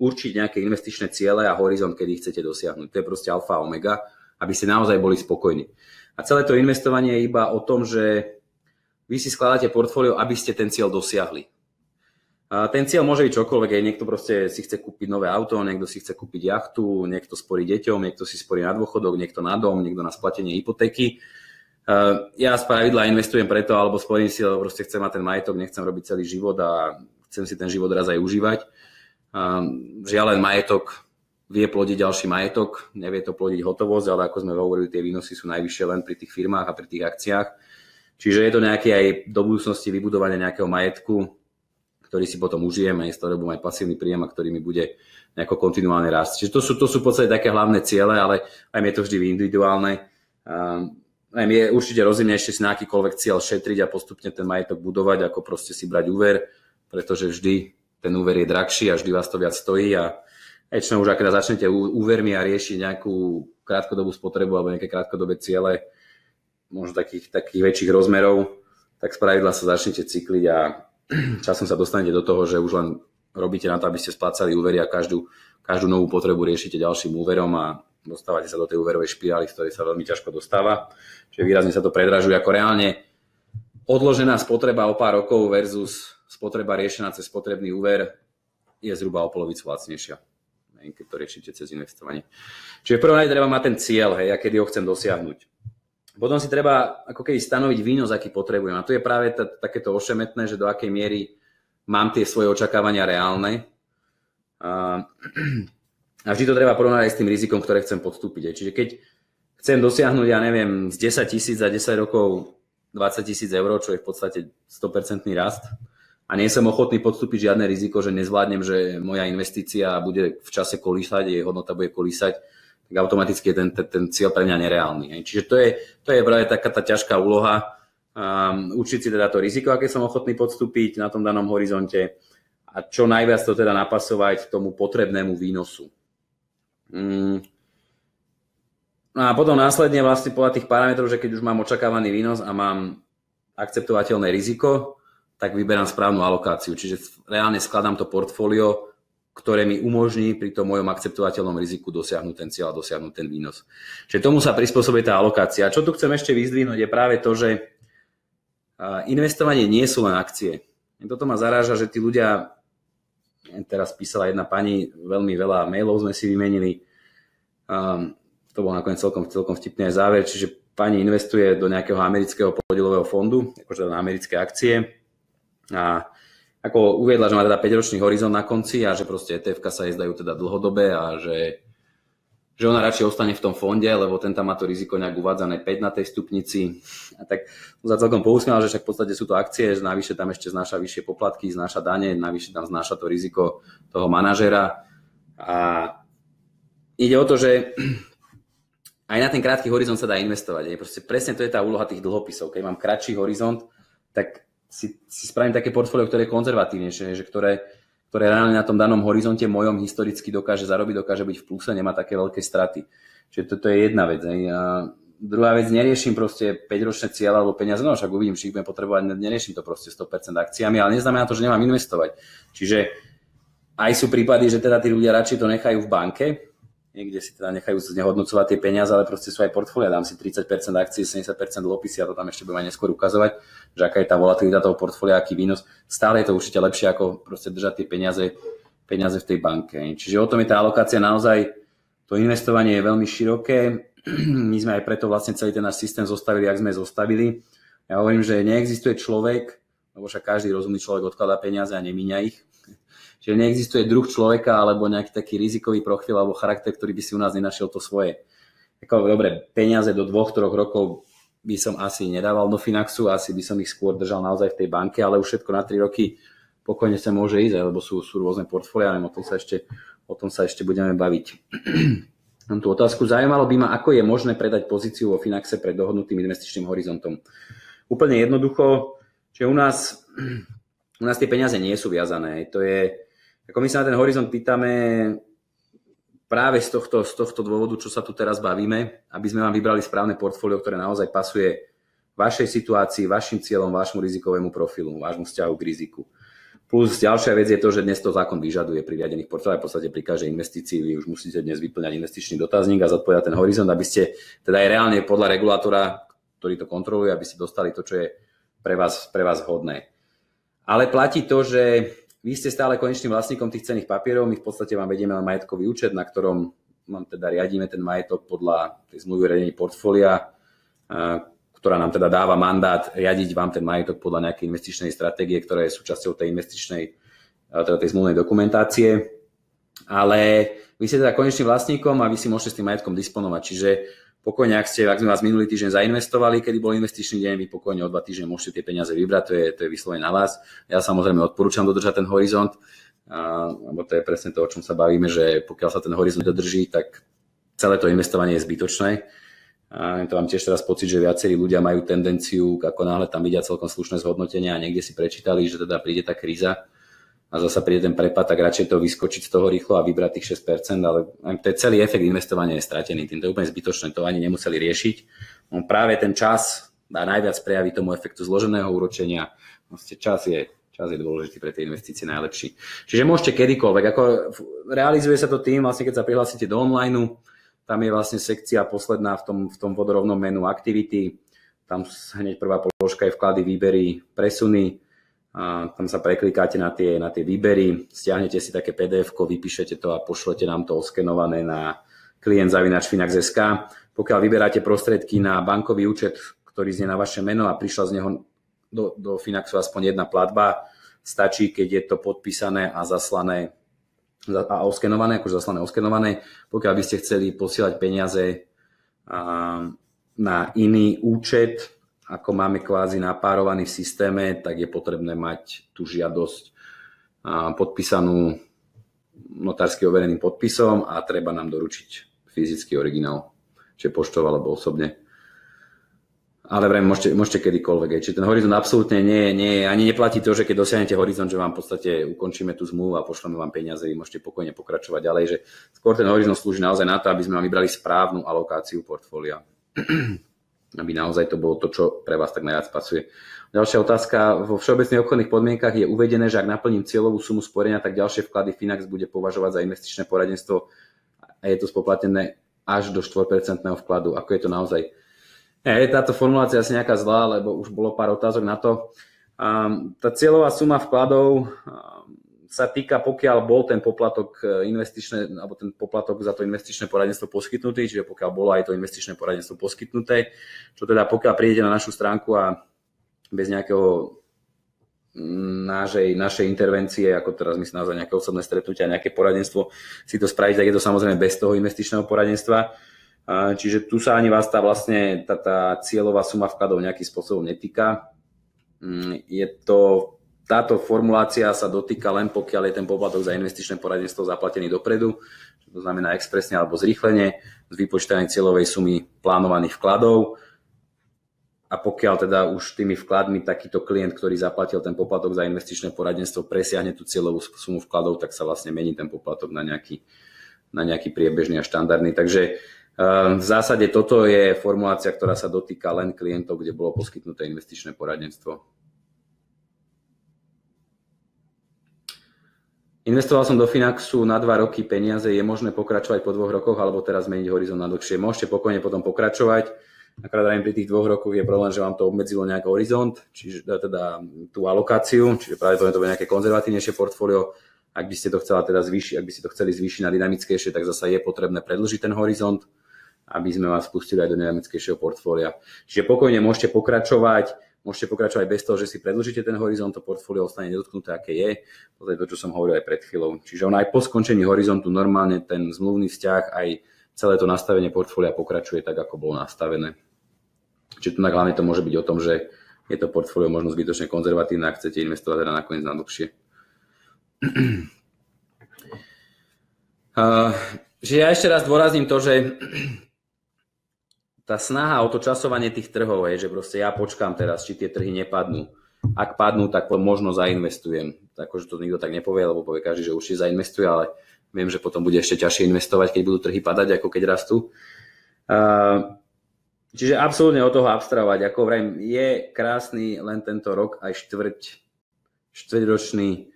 určiť nejaké investičné ciele a horizont, kedy chcete dosiahnuť. To je proste alfa a omega, aby ste naozaj boli spokojní. A celé to investovanie je iba o tom, že vy si skladáte portfólio, aby ste ten cieľ dosiahli. ten cieľ môže byť čokoľvek, aj niekto proste si chce kúpiť nové auto, niekto si chce kúpiť jachtu, niekto sporí deťom, niekto si sporí na dôchodok, niekto na dom, niekto na splatenie hypotéky. Ja z pravidla investujem preto, alebo sporím si, lebo proste chcem mať ten majetok, nechcem robiť celý život a chcem si ten život raz aj užívať. Žiaľ len majetok vie plodiť ďalší majetok, nevie to plodiť hotovosť, ale ako sme hovorili, tie výnosy sú najvyššie len pri tých firmách a pri tých akciách. Čiže je to nejaké aj do budúcnosti vybudovanie nejakého majetku, ktorý si potom užijem, aj z ktorého budem aj pasívny príjem a ktorý mi bude nejako kontinuálne rásť. Čiže to sú, to sú v podstate také hlavné ciele, ale aj je to vždy individuálne. Aj je určite rozumnejšie si na akýkoľvek cieľ šetriť a postupne ten majetok budovať, ako proste si brať úver, pretože vždy ten úver je drahší a vždy vás to viac stojí a väčšinou už ak začnete úvermi a riešiť nejakú krátkodobú spotrebu alebo nejaké krátkodobé ciele, možno takých, takých väčších rozmerov, tak spravidla sa začnete cykliť a časom sa dostanete do toho, že už len robíte na to, aby ste splácali úvery a každú, každú novú potrebu riešite ďalším úverom a dostávate sa do tej úverovej špirály, z ktorej sa veľmi ťažko dostáva. Čiže výrazne sa to predražuje ako reálne odložená spotreba o pár rokov versus spotreba riešená cez spotrebný úver je zhruba o polovicu lacnejšia, keď to riešite cez investovanie. Čiže v prvom rade treba mať ten cieľ, hej, a kedy ho chcem dosiahnuť. Potom si treba ako keby stanoviť výnos, aký potrebujem. A tu je práve t- takéto ošemetné, že do akej miery mám tie svoje očakávania reálne. A, a vždy to treba porovnať aj s tým rizikom, ktoré chcem podstúpiť. Čiže keď chcem dosiahnuť, ja neviem, z 10 tisíc za 10 rokov 20 tisíc eur, čo je v podstate 100% rast, a nie som ochotný podstúpiť žiadne riziko, že nezvládnem, že moja investícia bude v čase kolísať, jej hodnota bude kolísať, tak automaticky je ten, ten, ten cieľ pre mňa nereálny. Čiže to je, to je práve taká tá ťažká úloha, um, učiť si teda to riziko, aké som ochotný podstúpiť na tom danom horizonte a čo najviac to teda napasovať tomu potrebnému výnosu. Mm. No a potom následne vlastne podľa tých parametrov, že keď už mám očakávaný výnos a mám akceptovateľné riziko, tak vyberám správnu alokáciu. Čiže reálne skladám to portfólio ktoré mi umožní pri tom mojom akceptovateľnom riziku dosiahnuť ten cieľ a dosiahnuť ten výnos. Čiže tomu sa prispôsobí tá alokácia. A čo tu chcem ešte vyzdvihnúť je práve to, že investovanie nie sú len akcie. Toto ma zaráža, že tí ľudia, teraz písala jedna pani, veľmi veľa mailov sme si vymenili, to bol nakoniec celkom, celkom vtipný aj záver, čiže pani investuje do nejakého amerického podielového fondu, akože na americké akcie a ako uviedla, že má teda 5-ročný horizont na konci a že proste etf sa jej zdajú teda dlhodobé a že, že ona radšej ostane v tom fonde, lebo ten tam má to riziko nejak uvádzané 5 na tej stupnici. A tak za celkom pousmiala, že však v podstate sú to akcie, že navyše tam ešte znáša vyššie poplatky, znáša dane, navyše tam znáša to riziko toho manažera. A ide o to, že aj na ten krátky horizont sa dá investovať. Proste presne to je tá úloha tých dlhopisov. Keď mám kratší horizont, tak si, si spravím také portfólio, ktoré je konzervatívnejšie, že ktoré, ktoré reálne na tom danom horizonte mojom historicky dokáže zarobiť, dokáže byť v pluse, nemá také veľké straty. Čiže toto je jedna vec. Hej. A druhá vec, neriešim proste 5-ročné cieľa alebo peniaze, no však uvidím, či ich budem potrebovať, neriešim to proste 100% akciami, ale neznamená to, že nemám investovať. Čiže aj sú prípady, že teda tí ľudia radšej to nechajú v banke, niekde si teda nechajú znehodnocovať tie peniaze, ale proste sú aj portfólia. Dám si 30% akcií, 70% dlhopisy a to tam ešte budem aj neskôr ukazovať, že aká je tá volatilita toho portfólia, aký výnos. Stále je to určite lepšie, ako proste držať tie peniaze, peniaze v tej banke. Čiže o tom je tá alokácia naozaj, to investovanie je veľmi široké. My sme aj preto vlastne celý ten náš systém zostavili, ak sme zostavili. Ja hovorím, že neexistuje človek, lebo však každý rozumný človek odkladá peniaze a nemíňa ich Čiže neexistuje druh človeka alebo nejaký taký rizikový profil alebo charakter, ktorý by si u nás nenašiel to svoje. Ako, dobre, peniaze do dvoch, troch rokov by som asi nedával do Finaxu, asi by som ich skôr držal naozaj v tej banke, ale už všetko na 3 roky pokojne sa môže ísť, lebo sú, sú rôzne portfólia, o tom sa ešte, o tom sa ešte budeme baviť. Mám tú otázku. Zaujímalo by ma, ako je možné predať pozíciu vo Finaxe pred dohodnutým investičným horizontom. Úplne jednoducho, že u nás, u nás tie peniaze nie sú viazané. To je, ako my sa na ten horizont pýtame práve z tohto, z tohto dôvodu, čo sa tu teraz bavíme, aby sme vám vybrali správne portfólio, ktoré naozaj pasuje vašej situácii, vašim cieľom, vášmu rizikovému profilu, vášmu vzťahu k riziku. Plus ďalšia vec je to, že dnes to zákon vyžaduje pri riadených portfóliách, v podstate pri každej investícii vy už musíte dnes vyplňať investičný dotazník a zodpovedať ten horizont, aby ste teda aj reálne podľa regulátora, ktorý to kontroluje, aby ste dostali to, čo je pre vás, pre vás vhodné. Ale platí to, že vy ste stále konečným vlastníkom tých cených papierov, my v podstate vám vedieme len majetkový účet, na ktorom vám teda riadíme ten majetok podľa tej zmluvy o riadení portfólia, ktorá nám teda dáva mandát riadiť vám ten majetok podľa nejakej investičnej stratégie, ktorá je súčasťou tej investičnej, teda tej zmluvnej dokumentácie. Ale vy ste teda konečným vlastníkom a vy si môžete s tým majetkom disponovať. Čiže pokojne, ak ste, ak sme vás minulý týždeň zainvestovali, kedy bol investičný deň, vy pokojne o dva týždne môžete tie peniaze vybrať, to je, to je vyslovene na vás. Ja samozrejme odporúčam dodržať ten horizont, a, lebo to je presne to, o čom sa bavíme, že pokiaľ sa ten horizont dodrží, tak celé to investovanie je zbytočné. A to mám tiež teraz pocit, že viacerí ľudia majú tendenciu, ako náhle tam vidia celkom slušné zhodnotenia a niekde si prečítali, že teda príde tá kríza, a zasa príde ten prepad, tak radšej to vyskočiť z toho rýchlo a vybrať tých 6%, ale to celý efekt investovania je stratený. Tým to je úplne zbytočné, to ani nemuseli riešiť. On práve ten čas dá najviac prejaviť tomu efektu zloženého úročenia. Vlastne čas je, čas je dôležitý pre tie investície najlepší. Čiže môžete kedykoľvek. Ako realizuje sa to tým, vlastne keď sa prihlásite do online, tam je vlastne sekcia posledná v tom, v tom vodorovnom menu aktivity. Tam hneď prvá položka je vklady, výbery, presuny a tam sa preklikáte na tie, na tie výbery, stiahnete si také pdf vypíšete to a pošlete nám to oskenované na klient zavinač.finax.sk. Pokiaľ vyberáte prostriedky na bankový účet, ktorý znie na vaše meno a prišla z neho do, do Finaxu aspoň jedna platba, stačí, keď je to podpísané a zaslané a oskenované, akože zaslané oskenované. Pokiaľ by ste chceli posielať peniaze na iný účet, ako máme kvázi napárovaný v systéme, tak je potrebné mať tú žiadosť podpísanú notársky overeným podpisom a treba nám doručiť fyzický originál, či poštov alebo osobne. Ale vrajme, môžete, môžete kedykoľvek. Čiže ten horizont absolútne nie, nie, ani neplatí to, že keď dosiahnete horizont, že vám v podstate ukončíme tú zmluvu a pošleme vám peniaze, vy môžete pokojne pokračovať ďalej, že skôr ten horizont slúži naozaj na to, aby sme vám vybrali správnu alokáciu portfólia aby naozaj to bolo to, čo pre vás tak najviac pasuje. Ďalšia otázka. Vo všeobecných obchodných podmienkach je uvedené, že ak naplním cieľovú sumu sporenia, tak ďalšie vklady Finax bude považovať za investičné poradenstvo a je to spoplatnené až do 4% vkladu. Ako je to naozaj? Je táto formulácia asi nejaká zlá, lebo už bolo pár otázok na to. Tá cieľová suma vkladov sa týka, pokiaľ bol ten poplatok e, investičné, alebo ten poplatok za to investičné poradenstvo poskytnutý, čiže pokiaľ bolo aj to investičné poradenstvo poskytnuté, čo teda pokiaľ prídete na našu stránku a bez nejakého mm, našej, našej intervencie, ako teraz myslím naozaj nejaké osobné stretnutia, nejaké poradenstvo, si to spraviť, tak je to samozrejme bez toho investičného poradenstva. Čiže tu sa ani vás tá vlastne tá, tá cieľová suma vkladov nejakým spôsobom netýka. Mm, je to táto formulácia sa dotýka len pokiaľ je ten poplatok za investičné poradenstvo zaplatený dopredu, to znamená expresne alebo zrýchlenie z vypočítanej cieľovej sumy plánovaných vkladov. A pokiaľ teda už tými vkladmi takýto klient, ktorý zaplatil ten poplatok za investičné poradenstvo, presiahne tú cieľovú sumu vkladov, tak sa vlastne mení ten poplatok na nejaký, na nejaký priebežný a štandardný. Takže eh, v zásade toto je formulácia, ktorá sa dotýka len klientov, kde bolo poskytnuté investičné poradenstvo. Investoval som do Finaxu na dva roky peniaze, je možné pokračovať po dvoch rokoch alebo teraz zmeniť horizont na dlhšie. Môžete pokojne potom pokračovať. Akrát aj pri tých dvoch rokoch je problém, že vám to obmedzilo nejaký horizont, čiže teda tú alokáciu, čiže práve to bude nejaké konzervatívnejšie portfólio. Ak by ste to chceli teda zvýšiť, ak by ste to chceli zvýšiť na dynamickejšie, tak zase je potrebné predlžiť ten horizont, aby sme vás pustili aj do dynamickejšieho portfólia. Čiže pokojne môžete pokračovať Môžete pokračovať bez toho, že si predlžíte ten horizont, to portfólio ostane nedotknuté, aké je. To je to, čo som hovoril aj pred chvíľou. Čiže on aj po skončení horizontu normálne ten zmluvný vzťah, aj celé to nastavenie portfólia pokračuje tak, ako bolo nastavené. Čiže tu hlavne to môže byť o tom, že je to portfólio možno zbytočne konzervatívne a chcete investovať teda nakoniec na dlhšie. Uh, že ja ešte raz dôrazním to, že tá snaha o to časovanie tých trhov je, že proste ja počkám teraz, či tie trhy nepadnú. Ak padnú, tak možno zainvestujem. Akože to nikto tak nepovie, lebo povie každý, že určite zainvestuje, ale viem, že potom bude ešte ťažšie investovať, keď budú trhy padať, ako keď rastú. Čiže absolútne od toho abstrahovať. Ako vrajím, je krásny len tento rok, aj štvrť, štvrťročný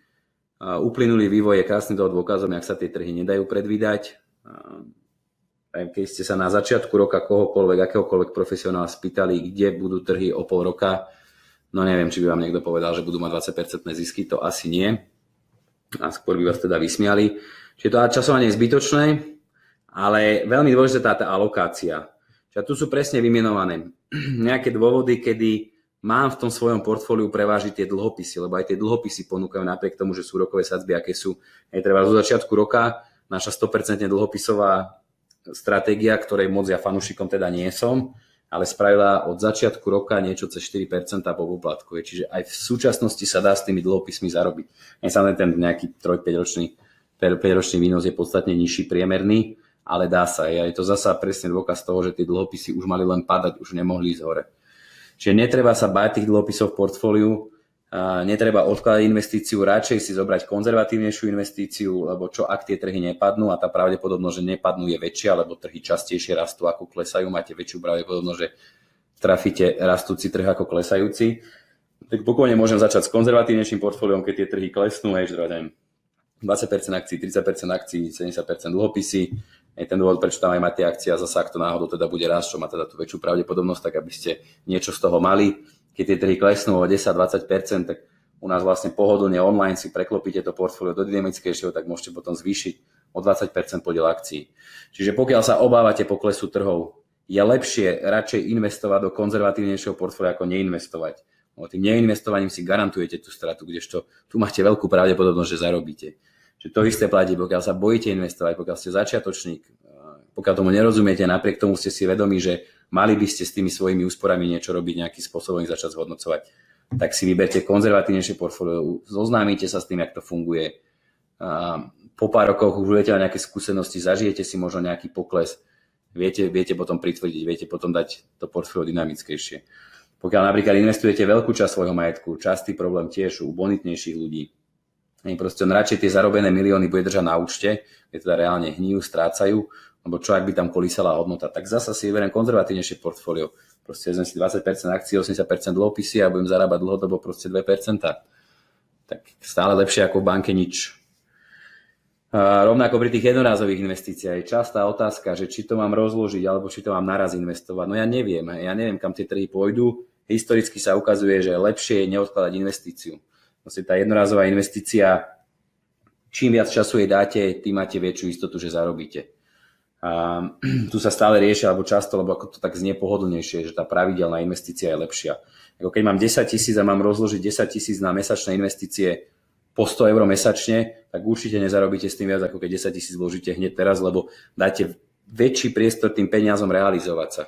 uplynulý vývoj je krásny toho dôkazom, ak sa tie trhy nedajú predvídať keď ste sa na začiatku roka kohokoľvek, akéhokoľvek profesionála spýtali, kde budú trhy o pol roka, no neviem, či by vám niekto povedal, že budú mať 20% zisky, to asi nie. a skôr by vás teda vysmiali. Čiže to časovanie je zbytočné, ale veľmi dôležitá tá alokácia. Čiže tu sú presne vymenované nejaké dôvody, kedy mám v tom svojom portfóliu prevážiť tie dlhopisy, lebo aj tie dlhopisy ponúkajú napriek tomu, že sú rokové sadzby, aké sú. Aj treba zo začiatku roka naša 100% dlhopisová stratégia, ktorej moc ja fanúšikom teda nie som, ale spravila od začiatku roka niečo cez 4% po poplatku. Čiže aj v súčasnosti sa dá s tými dlhopismi zarobiť. Aj samozrejme ten nejaký 3-5 ročný, 5 ročný výnos je podstatne nižší priemerný, ale dá sa. Je to zasa presne dôkaz toho, že tie dlhopisy už mali len padať, už nemohli ísť hore. Čiže netreba sa báť tých dlhopisov v portfóliu, netreba odkladať investíciu, radšej si zobrať konzervatívnejšiu investíciu, lebo čo ak tie trhy nepadnú a tá pravdepodobnosť, že nepadnú je väčšia, lebo trhy častejšie rastú ako klesajú, máte väčšiu pravdepodobnosť, že trafíte rastúci trh ako klesajúci. Tak pokojne môžem začať s konzervatívnejším portfóliom, keď tie trhy klesnú, aj že 20% akcií, 30% akcií, 70% dlhopisy. Je ten dôvod, prečo tam aj máte akcie a zase ak to náhodou teda bude rásť, čo má teda tú väčšiu pravdepodobnosť, tak aby ste niečo z toho mali keď tie trhy klesnú o 10-20%, tak u nás vlastne pohodlne online si preklopíte to portfólio do dynamickejšieho, tak môžete potom zvýšiť o 20% podiel akcií. Čiže pokiaľ sa obávate poklesu trhov, je lepšie radšej investovať do konzervatívnejšieho portfólia ako neinvestovať. No, tým neinvestovaním si garantujete tú stratu, kdežto tu máte veľkú pravdepodobnosť, že zarobíte. Čiže to isté platí, pokiaľ sa bojíte investovať, pokiaľ ste začiatočník, pokiaľ tomu nerozumiete, napriek tomu ste si vedomi, že mali by ste s tými svojimi úsporami niečo robiť, nejakým spôsobom ich začať zhodnocovať, tak si vyberte konzervatívnejšie portfólio, zoznámite sa s tým, jak to funguje. Po pár rokoch už budete nejaké skúsenosti, zažijete si možno nejaký pokles, viete, viete potom pritvrdiť, viete potom dať to portfólio dynamickejšie. Pokiaľ napríklad investujete veľkú časť svojho majetku, častý problém tiež u bonitnejších ľudí, proste on radšej tie zarobené milióny bude držať na účte, kde teda reálne hníjú, strácajú, lebo čo ak by tam kolísala hodnota, tak zasa si vyberiem konzervatívnejšie portfólio. Proste vezmem si 20% akcií, 80% dlhopisy a budem zarábať dlhodobo proste 2%. Tak stále lepšie ako v banke nič. A rovnako pri tých jednorázových investíciách je častá otázka, že či to mám rozložiť alebo či to mám naraz investovať. No ja neviem, ja neviem, kam tie trhy pôjdu. Historicky sa ukazuje, že lepšie je neodkladať investíciu. Vlastne tá jednorázová investícia, čím viac času jej dáte, tým máte väčšiu istotu, že zarobíte. A tu sa stále riešia, alebo často, lebo ako to tak znie pohodlnejšie, že tá pravidelná investícia je lepšia. Ako keď mám 10 tisíc a mám rozložiť 10 tisíc na mesačné investície po 100 eur mesačne, tak určite nezarobíte s tým viac, ako keď 10 tisíc vložíte hneď teraz, lebo dáte väčší priestor tým peniazom realizovať sa.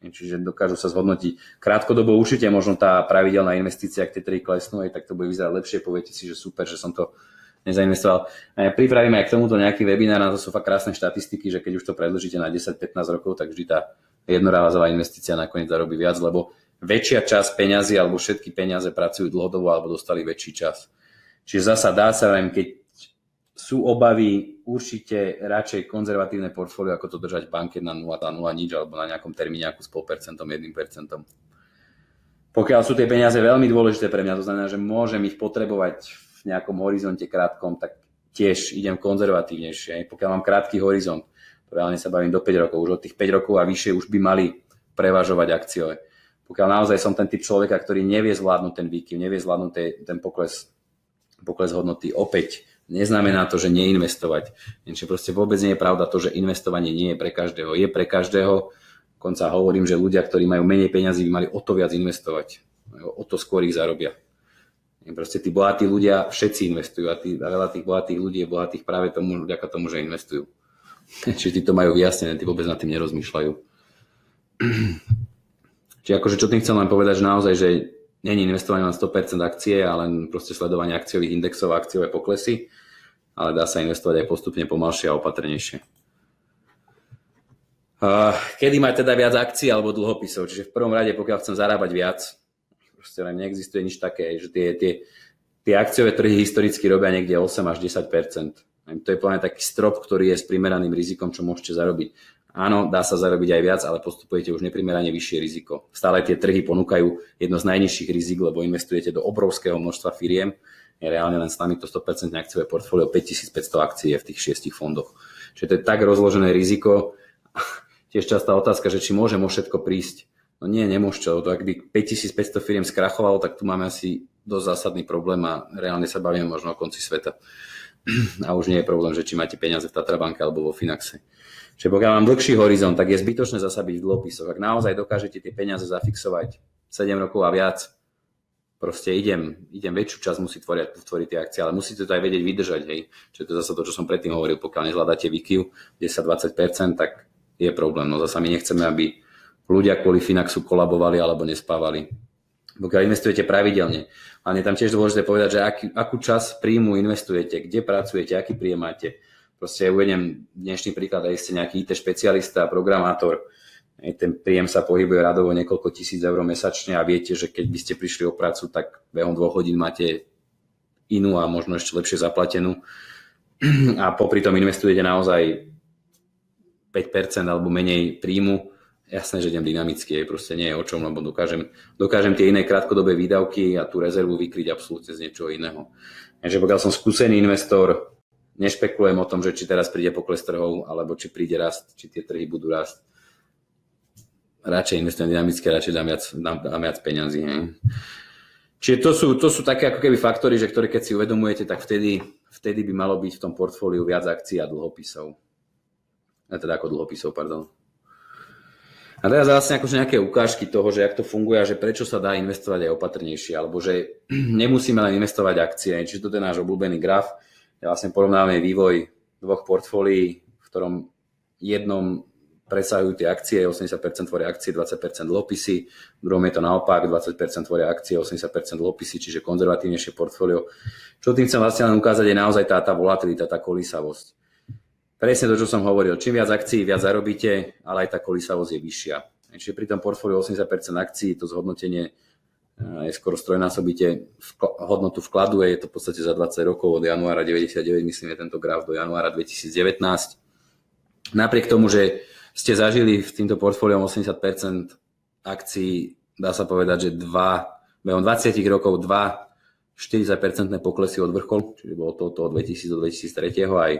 Čiže dokážu sa zhodnotiť. Krátkodobo určite možno tá pravidelná investícia, ak tie tri klesnú, aj tak to bude vyzerať lepšie. Poviete si, že super, že som to nezainvestoval. Pripravíme aj k tomuto nejaký webinár, na to sú fakt krásne štatistiky, že keď už to predlžíte na 10-15 rokov, tak vždy tá jednorázová investícia nakoniec zarobí viac, lebo väčšia časť peňazí alebo všetky peniaze pracujú dlhodobo alebo dostali väčší čas. Čiže zasa dá sa, viem, keď sú obavy, určite radšej konzervatívne portfólio, ako to držať v banke na 0, na 0 nič alebo na nejakom termíne ako s 0,5%, 1%. Pokiaľ sú tie peniaze veľmi dôležité pre mňa, to znamená, že môžem ich potrebovať v nejakom horizonte krátkom, tak tiež idem konzervatívnejšie. Pokiaľ mám krátky horizont, reálne sa bavím do 5 rokov, už od tých 5 rokov a vyššie už by mali prevažovať akciové. Pokiaľ naozaj som ten typ človeka, ktorý nevie zvládnuť ten výkyv, nevie zvládnuť ten pokles, pokles hodnoty, opäť neznamená to, že neinvestovať. Čiže proste vôbec nie je pravda to, že investovanie nie je pre každého. Je pre každého. Konca hovorím, že ľudia, ktorí majú menej peňazí, by mali o to viac investovať. O to skôr ich zarobia. Proste tí bohatí ľudia všetci investujú a, tí, a veľa tých bohatých ľudí je bohatých práve tomu, vďaka tomu, že investujú. Čiže tí to majú vyjasnené, tí vôbec nad tým nerozmýšľajú. Čiže akože čo tým chcem len povedať, že naozaj, že není investovanie len 100% akcie, ale proste sledovanie akciových indexov a akciové poklesy, ale dá sa investovať aj postupne pomalšie a opatrnejšie. Kedy mať teda viac akcií alebo dlhopisov? Čiže v prvom rade, pokiaľ chcem zarábať viac, Proste neexistuje nič také, že tie, tie, tie akciové trhy historicky robia niekde 8 až 10% To je plne taký strop, ktorý je s primeraným rizikom, čo môžete zarobiť. Áno, dá sa zarobiť aj viac, ale postupujete už neprimerane vyššie riziko. Stále tie trhy ponúkajú jedno z najnižších rizik, lebo investujete do obrovského množstva firiem. Je reálne len s nami to 100% akciové portfólio 5500 akcií v tých šiestich fondoch. Čiže to je tak rozložené riziko. Tiež častá otázka, že či môžem o všetko prísť No nie, nemôžete, lebo to ak by 5500 firiem skrachovalo, tak tu máme asi dosť zásadný problém a reálne sa bavíme možno o konci sveta. A už nie je problém, že či máte peniaze v Tatrabanke alebo vo Finaxe. Čiže pokiaľ mám dlhší horizont, tak je zbytočné zasa byť v dlhopisoch. Ak naozaj dokážete tie peniaze zafixovať 7 rokov a viac, proste idem, idem väčšiu časť musí tvoriť, tvoriť tie akcie, ale musíte to aj vedieť vydržať. Hej. Čiže to je zase to, čo som predtým hovoril, pokiaľ nezvládate VQ 10-20%, tak je problém. No zase my nechceme, aby ľudia kvôli Finaxu kolabovali alebo nespávali. Pokiaľ investujete pravidelne, ale je tam tiež dôležité povedať, že aký, akú čas príjmu investujete, kde pracujete, aký príjem máte. Proste ja uvedem dnešný príklad, aj ste nejaký IT špecialista, programátor, ten príjem sa pohybuje radovo niekoľko tisíc eur mesačne a viete, že keď by ste prišli o prácu, tak behom dvoch hodín máte inú a možno ešte lepšie zaplatenú a popri tom investujete naozaj 5% alebo menej príjmu, jasné, že idem dynamicky, proste nie je o čom, lebo dokážem, dokážem tie iné krátkodobé výdavky a tú rezervu vykryť absolútne z niečoho iného. Takže pokiaľ som skúsený investor, nešpekulujem o tom, že či teraz príde pokles trhov, alebo či príde rast, či tie trhy budú rast. Radšej investujem dynamicky, radšej dám viac, dám, dám viac peňazí. Hej. Čiže to sú, to sú také ako keby faktory, že ktoré keď si uvedomujete, tak vtedy, vtedy by malo byť v tom portfóliu viac akcií a dlhopisov. A teda ako dlhopisov, pardon. A teraz vlastne akože nejaké ukážky toho, že jak to funguje a že prečo sa dá investovať aj opatrnejšie, alebo že nemusíme len investovať akcie. Čiže toto je náš obľúbený graf. Ja vlastne porovnávame vývoj dvoch portfólií, v ktorom jednom presahujú tie akcie, 80% tvoria akcie, 20% dlhopisy, v druhom je to naopak, 20% tvoria akcie, 80% dlhopisy, čiže konzervatívnejšie portfólio. Čo tým chcem vlastne len ukázať je naozaj tá, tá volatilita, tá kolísavosť presne to, čo som hovoril. Čím viac akcií, viac zarobíte, ale aj tá kolísavosť je vyššia. Čiže pri tom portfóliu 80% akcií to zhodnotenie eh, je skoro strojnásobíte hodnotu vkladu, je to v podstate za 20 rokov od januára 99, myslím je tento graf do januára 2019. Napriek tomu, že ste zažili v týmto portfóliom 80% akcií, dá sa povedať, že dva, behom 20 rokov dva 40% poklesy od vrchol, čiže bolo to od 2000 do 2003 aj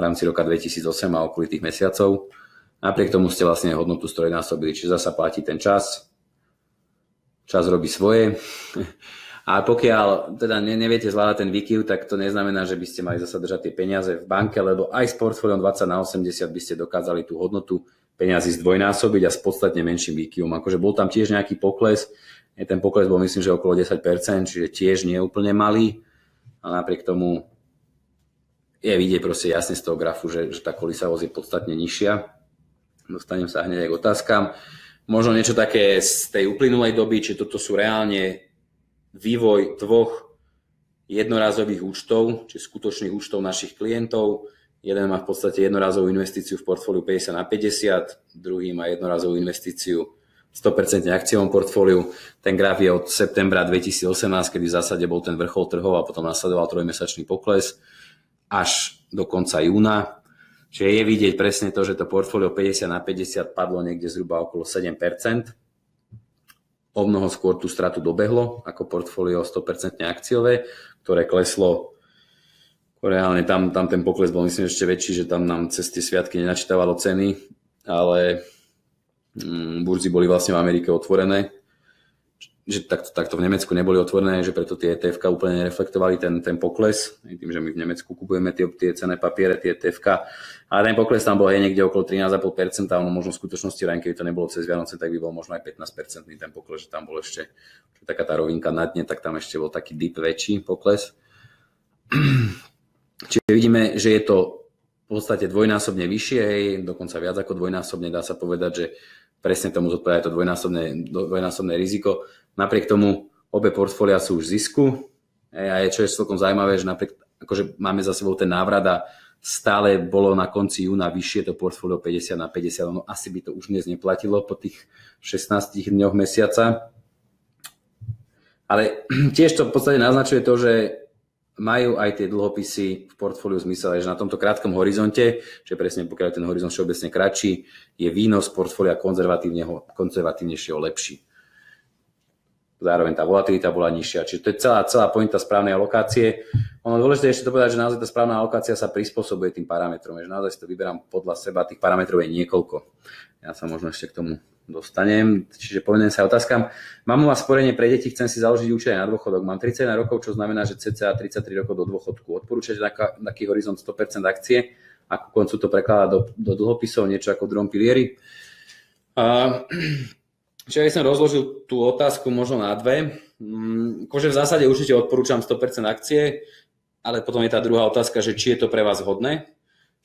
v rámci roka 2008 a okolitých mesiacov. Napriek tomu ste vlastne hodnotu strojnásobili, čiže zasa platí ten čas, čas robí svoje. A pokiaľ teda neviete zvládať ten výkyv, tak to neznamená, že by ste mali zasa držať tie peniaze v banke, lebo aj s portfóliom 20 na 80 by ste dokázali tú hodnotu peniazy zdvojnásobiť a s podstatne menším výkyvom. Akože bol tam tiež nejaký pokles, ten pokles bol myslím, že okolo 10%, čiže tiež nie úplne malý, a napriek tomu je vidieť proste jasne z toho grafu, že, že tá kolísavosť je podstatne nižšia. Dostanem sa hneď aj k otázkam. Možno niečo také z tej uplynulej doby, či toto sú reálne vývoj dvoch jednorazových účtov, či skutočných účtov našich klientov. Jeden má v podstate jednorazovú investíciu v portfóliu 50 na 50, druhý má jednorazovú investíciu 100% akciovom portfóliu. Ten graf je od septembra 2018, kedy v zásade bol ten vrchol trhov a potom nasledoval trojmesačný pokles až do konca júna. Čiže je vidieť presne to, že to portfólio 50 na 50 padlo niekde zhruba okolo 7% O mnoho skôr tú stratu dobehlo ako portfólio 100% akciové, ktoré kleslo reálne tam, tam ten pokles bol myslím ešte väčší, že tam nám cez tie sviatky nenačítavalo ceny, ale mm, burzy boli vlastne v Amerike otvorené že takto, takto v Nemecku neboli otvorené, že preto tie ETF úplne nereflektovali ten, ten pokles, tým, že my v Nemecku kupujeme tie, tie cené papiere, tie ETF. Ale ten pokles tam bol aj niekde okolo 13,5%, a ono možno v skutočnosti, len keby to nebolo cez Vianoce, tak by bol možno aj 15% ten pokles, že tam bol ešte taká tá rovinka na dne, tak tam ešte bol taký dip väčší pokles. Čiže vidíme, že je to v podstate dvojnásobne vyššie, hej, dokonca viac ako dvojnásobne, dá sa povedať, že presne tomu zodpovedá to dvojnásobné, dvojnásobné riziko Napriek tomu obe portfólia sú už v zisku a je čo je celkom zaujímavé, že napriek, akože máme za sebou ten návrat a stále bolo na konci júna vyššie to portfólio 50 na 50, no asi by to už dnes neplatilo po tých 16 dňoch mesiaca. Ale tiež to v podstate naznačuje to, že majú aj tie dlhopisy v portfóliu zmysel, že na tomto krátkom horizonte, že presne pokiaľ ten horizont všeobecne kratší, je výnos portfólia konzervatívnejšieho lepší. Zároveň tá volatilita bola nižšia. Čiže to je celá, celá pointa správnej alokácie. Ono dôležité ešte to povedať, že naozaj tá správna alokácia sa prispôsobuje tým parametrom, že naozaj si to vyberám podľa seba, tých parametrov je niekoľko. Ja sa možno ešte k tomu dostanem, čiže povedem sa otázkam. Mám vás sporenie pre deti, chcem si založiť účet na dôchodok. Mám 31 rokov, čo znamená, že cca 33 rokov do dôchodku. Odporúčate taký horizont 100% akcie a ku koncu to prekladá do, do dlhopisov, niečo ako v druhom pilieri. Uh, Čiže ja som rozložil tú otázku možno na dve. Mm, akože v zásade určite odporúčam 100% akcie, ale potom je tá druhá otázka, že či je to pre vás hodné,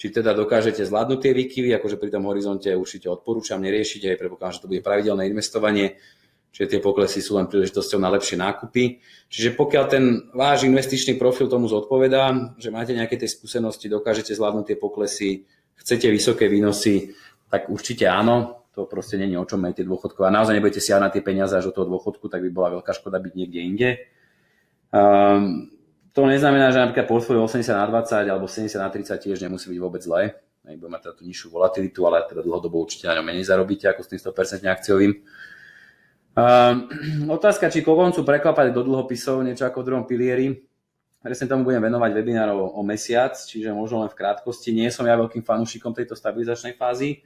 či teda dokážete zvládnuť tie výkyvy, akože pri tom horizonte určite odporúčam, neriešite, aj predpokladám, že to bude pravidelné investovanie, čiže tie poklesy sú len príležitosťou na lepšie nákupy. Čiže pokiaľ ten váš investičný profil tomu zodpovedá, že máte nejaké tie skúsenosti, dokážete zvládnuť tie poklesy, chcete vysoké výnosy, tak určite áno, to proste není o čom majte dôchodkov. A naozaj nebudete siahať na tie peniaze až do toho dôchodku, tak by bola veľká škoda byť niekde inde. Um, to neznamená, že napríklad portfólio 80 na 20 alebo 70 na 30 tiež nemusí byť vôbec zlé. Bude mať teda tú nižšiu volatilitu, ale teda dlhodobo určite na ňom menej zarobíte ako s tým 100% akciovým. Um, otázka, či po koncu preklapať do dlhopisov niečo ako v druhom pilieri. Presne tomu budem venovať webinár o, o mesiac, čiže možno len v krátkosti. Nie som ja veľkým fanúšikom tejto stabilizačnej fázy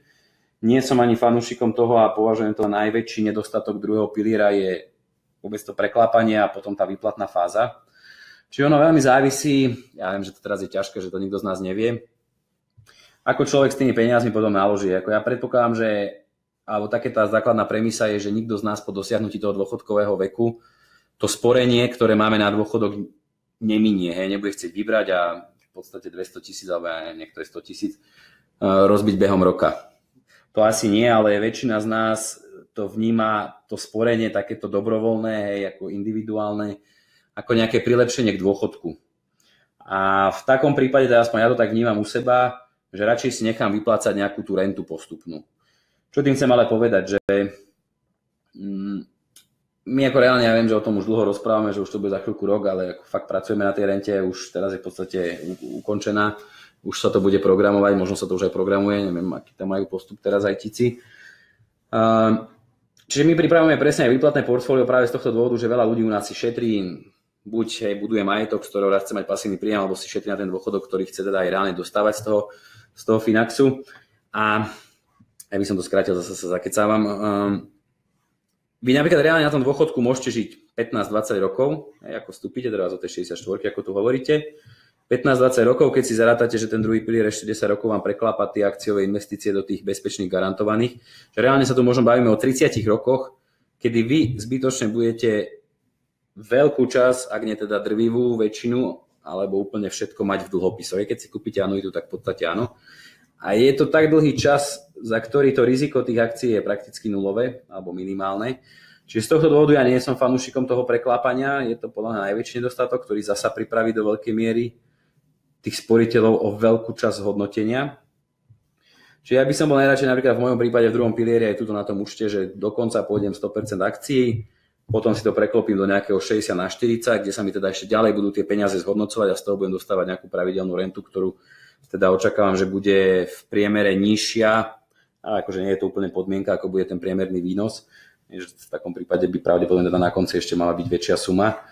nie som ani fanúšikom toho a považujem to najväčší nedostatok druhého piliera je vôbec to preklápanie a potom tá výplatná fáza. Čiže ono veľmi závisí, ja viem, že to teraz je ťažké, že to nikto z nás nevie, ako človek s tými peniazmi potom naloží. Ako ja predpokladám, že alebo také tá základná premisa je, že nikto z nás po dosiahnutí toho dôchodkového veku to sporenie, ktoré máme na dôchodok, neminie. Hej, nebude chcieť vybrať a v podstate 200 tisíc alebo neviem, niektoré 100 tisíc eh, rozbiť behom roka to asi nie, ale väčšina z nás to vníma to sporenie takéto dobrovoľné, hej, ako individuálne, ako nejaké prilepšenie k dôchodku. A v takom prípade, teda aspoň ja to tak vnímam u seba, že radšej si nechám vyplácať nejakú tú rentu postupnú. Čo tým chcem ale povedať, že mm, my ako reálne, ja viem, že o tom už dlho rozprávame, že už to bude za chvíľku rok, ale ako fakt pracujeme na tej rente, už teraz je v podstate ukončená už sa to bude programovať, možno sa to už aj programuje, neviem, aký tam majú postup teraz aj tici. Čiže my pripravujeme presne aj výplatné portfólio práve z tohto dôvodu, že veľa ľudí u nás si šetrí, buď hej, buduje majetok, z ktorého raz chce mať pasívny príjem, alebo si šetrí na ten dôchodok, ktorý chce teda aj reálne dostávať z toho, z toho Finaxu. A ja by som to skrátil, zase sa zakecávam. Vy napríklad reálne na tom dôchodku môžete žiť 15-20 rokov, ako vstúpite teraz o tej 64, ako tu hovoríte. 15-20 rokov, keď si zarátate, že ten druhý pilier ešte 10 rokov vám preklápa tie akciové investície do tých bezpečných garantovaných, že reálne sa tu možno bavíme o 30 rokoch, kedy vy zbytočne budete veľkú časť, ak nie teda drvivú väčšinu, alebo úplne všetko mať v dlhopisoch. Keď si kúpite anuitu, tak v podstate áno. A je to tak dlhý čas, za ktorý to riziko tých akcií je prakticky nulové alebo minimálne. Čiže z tohto dôvodu ja nie som fanúšikom toho preklápania, je to podľa mňa najväčší nedostatok, ktorý zasa pripraví do veľkej miery tých sporiteľov o veľkú časť hodnotenia. Čiže ja by som bol najradšej napríklad v mojom prípade v druhom pilieri aj tuto na tom účte, že dokonca pôjdem 100% akcií, potom si to preklopím do nejakého 60 na 40, kde sa mi teda ešte ďalej budú tie peniaze zhodnocovať a z toho budem dostávať nejakú pravidelnú rentu, ktorú teda očakávam, že bude v priemere nižšia, ale akože nie je to úplne podmienka, ako bude ten priemerný výnos, v takom prípade by pravdepodobne teda na konci ešte mala byť väčšia suma.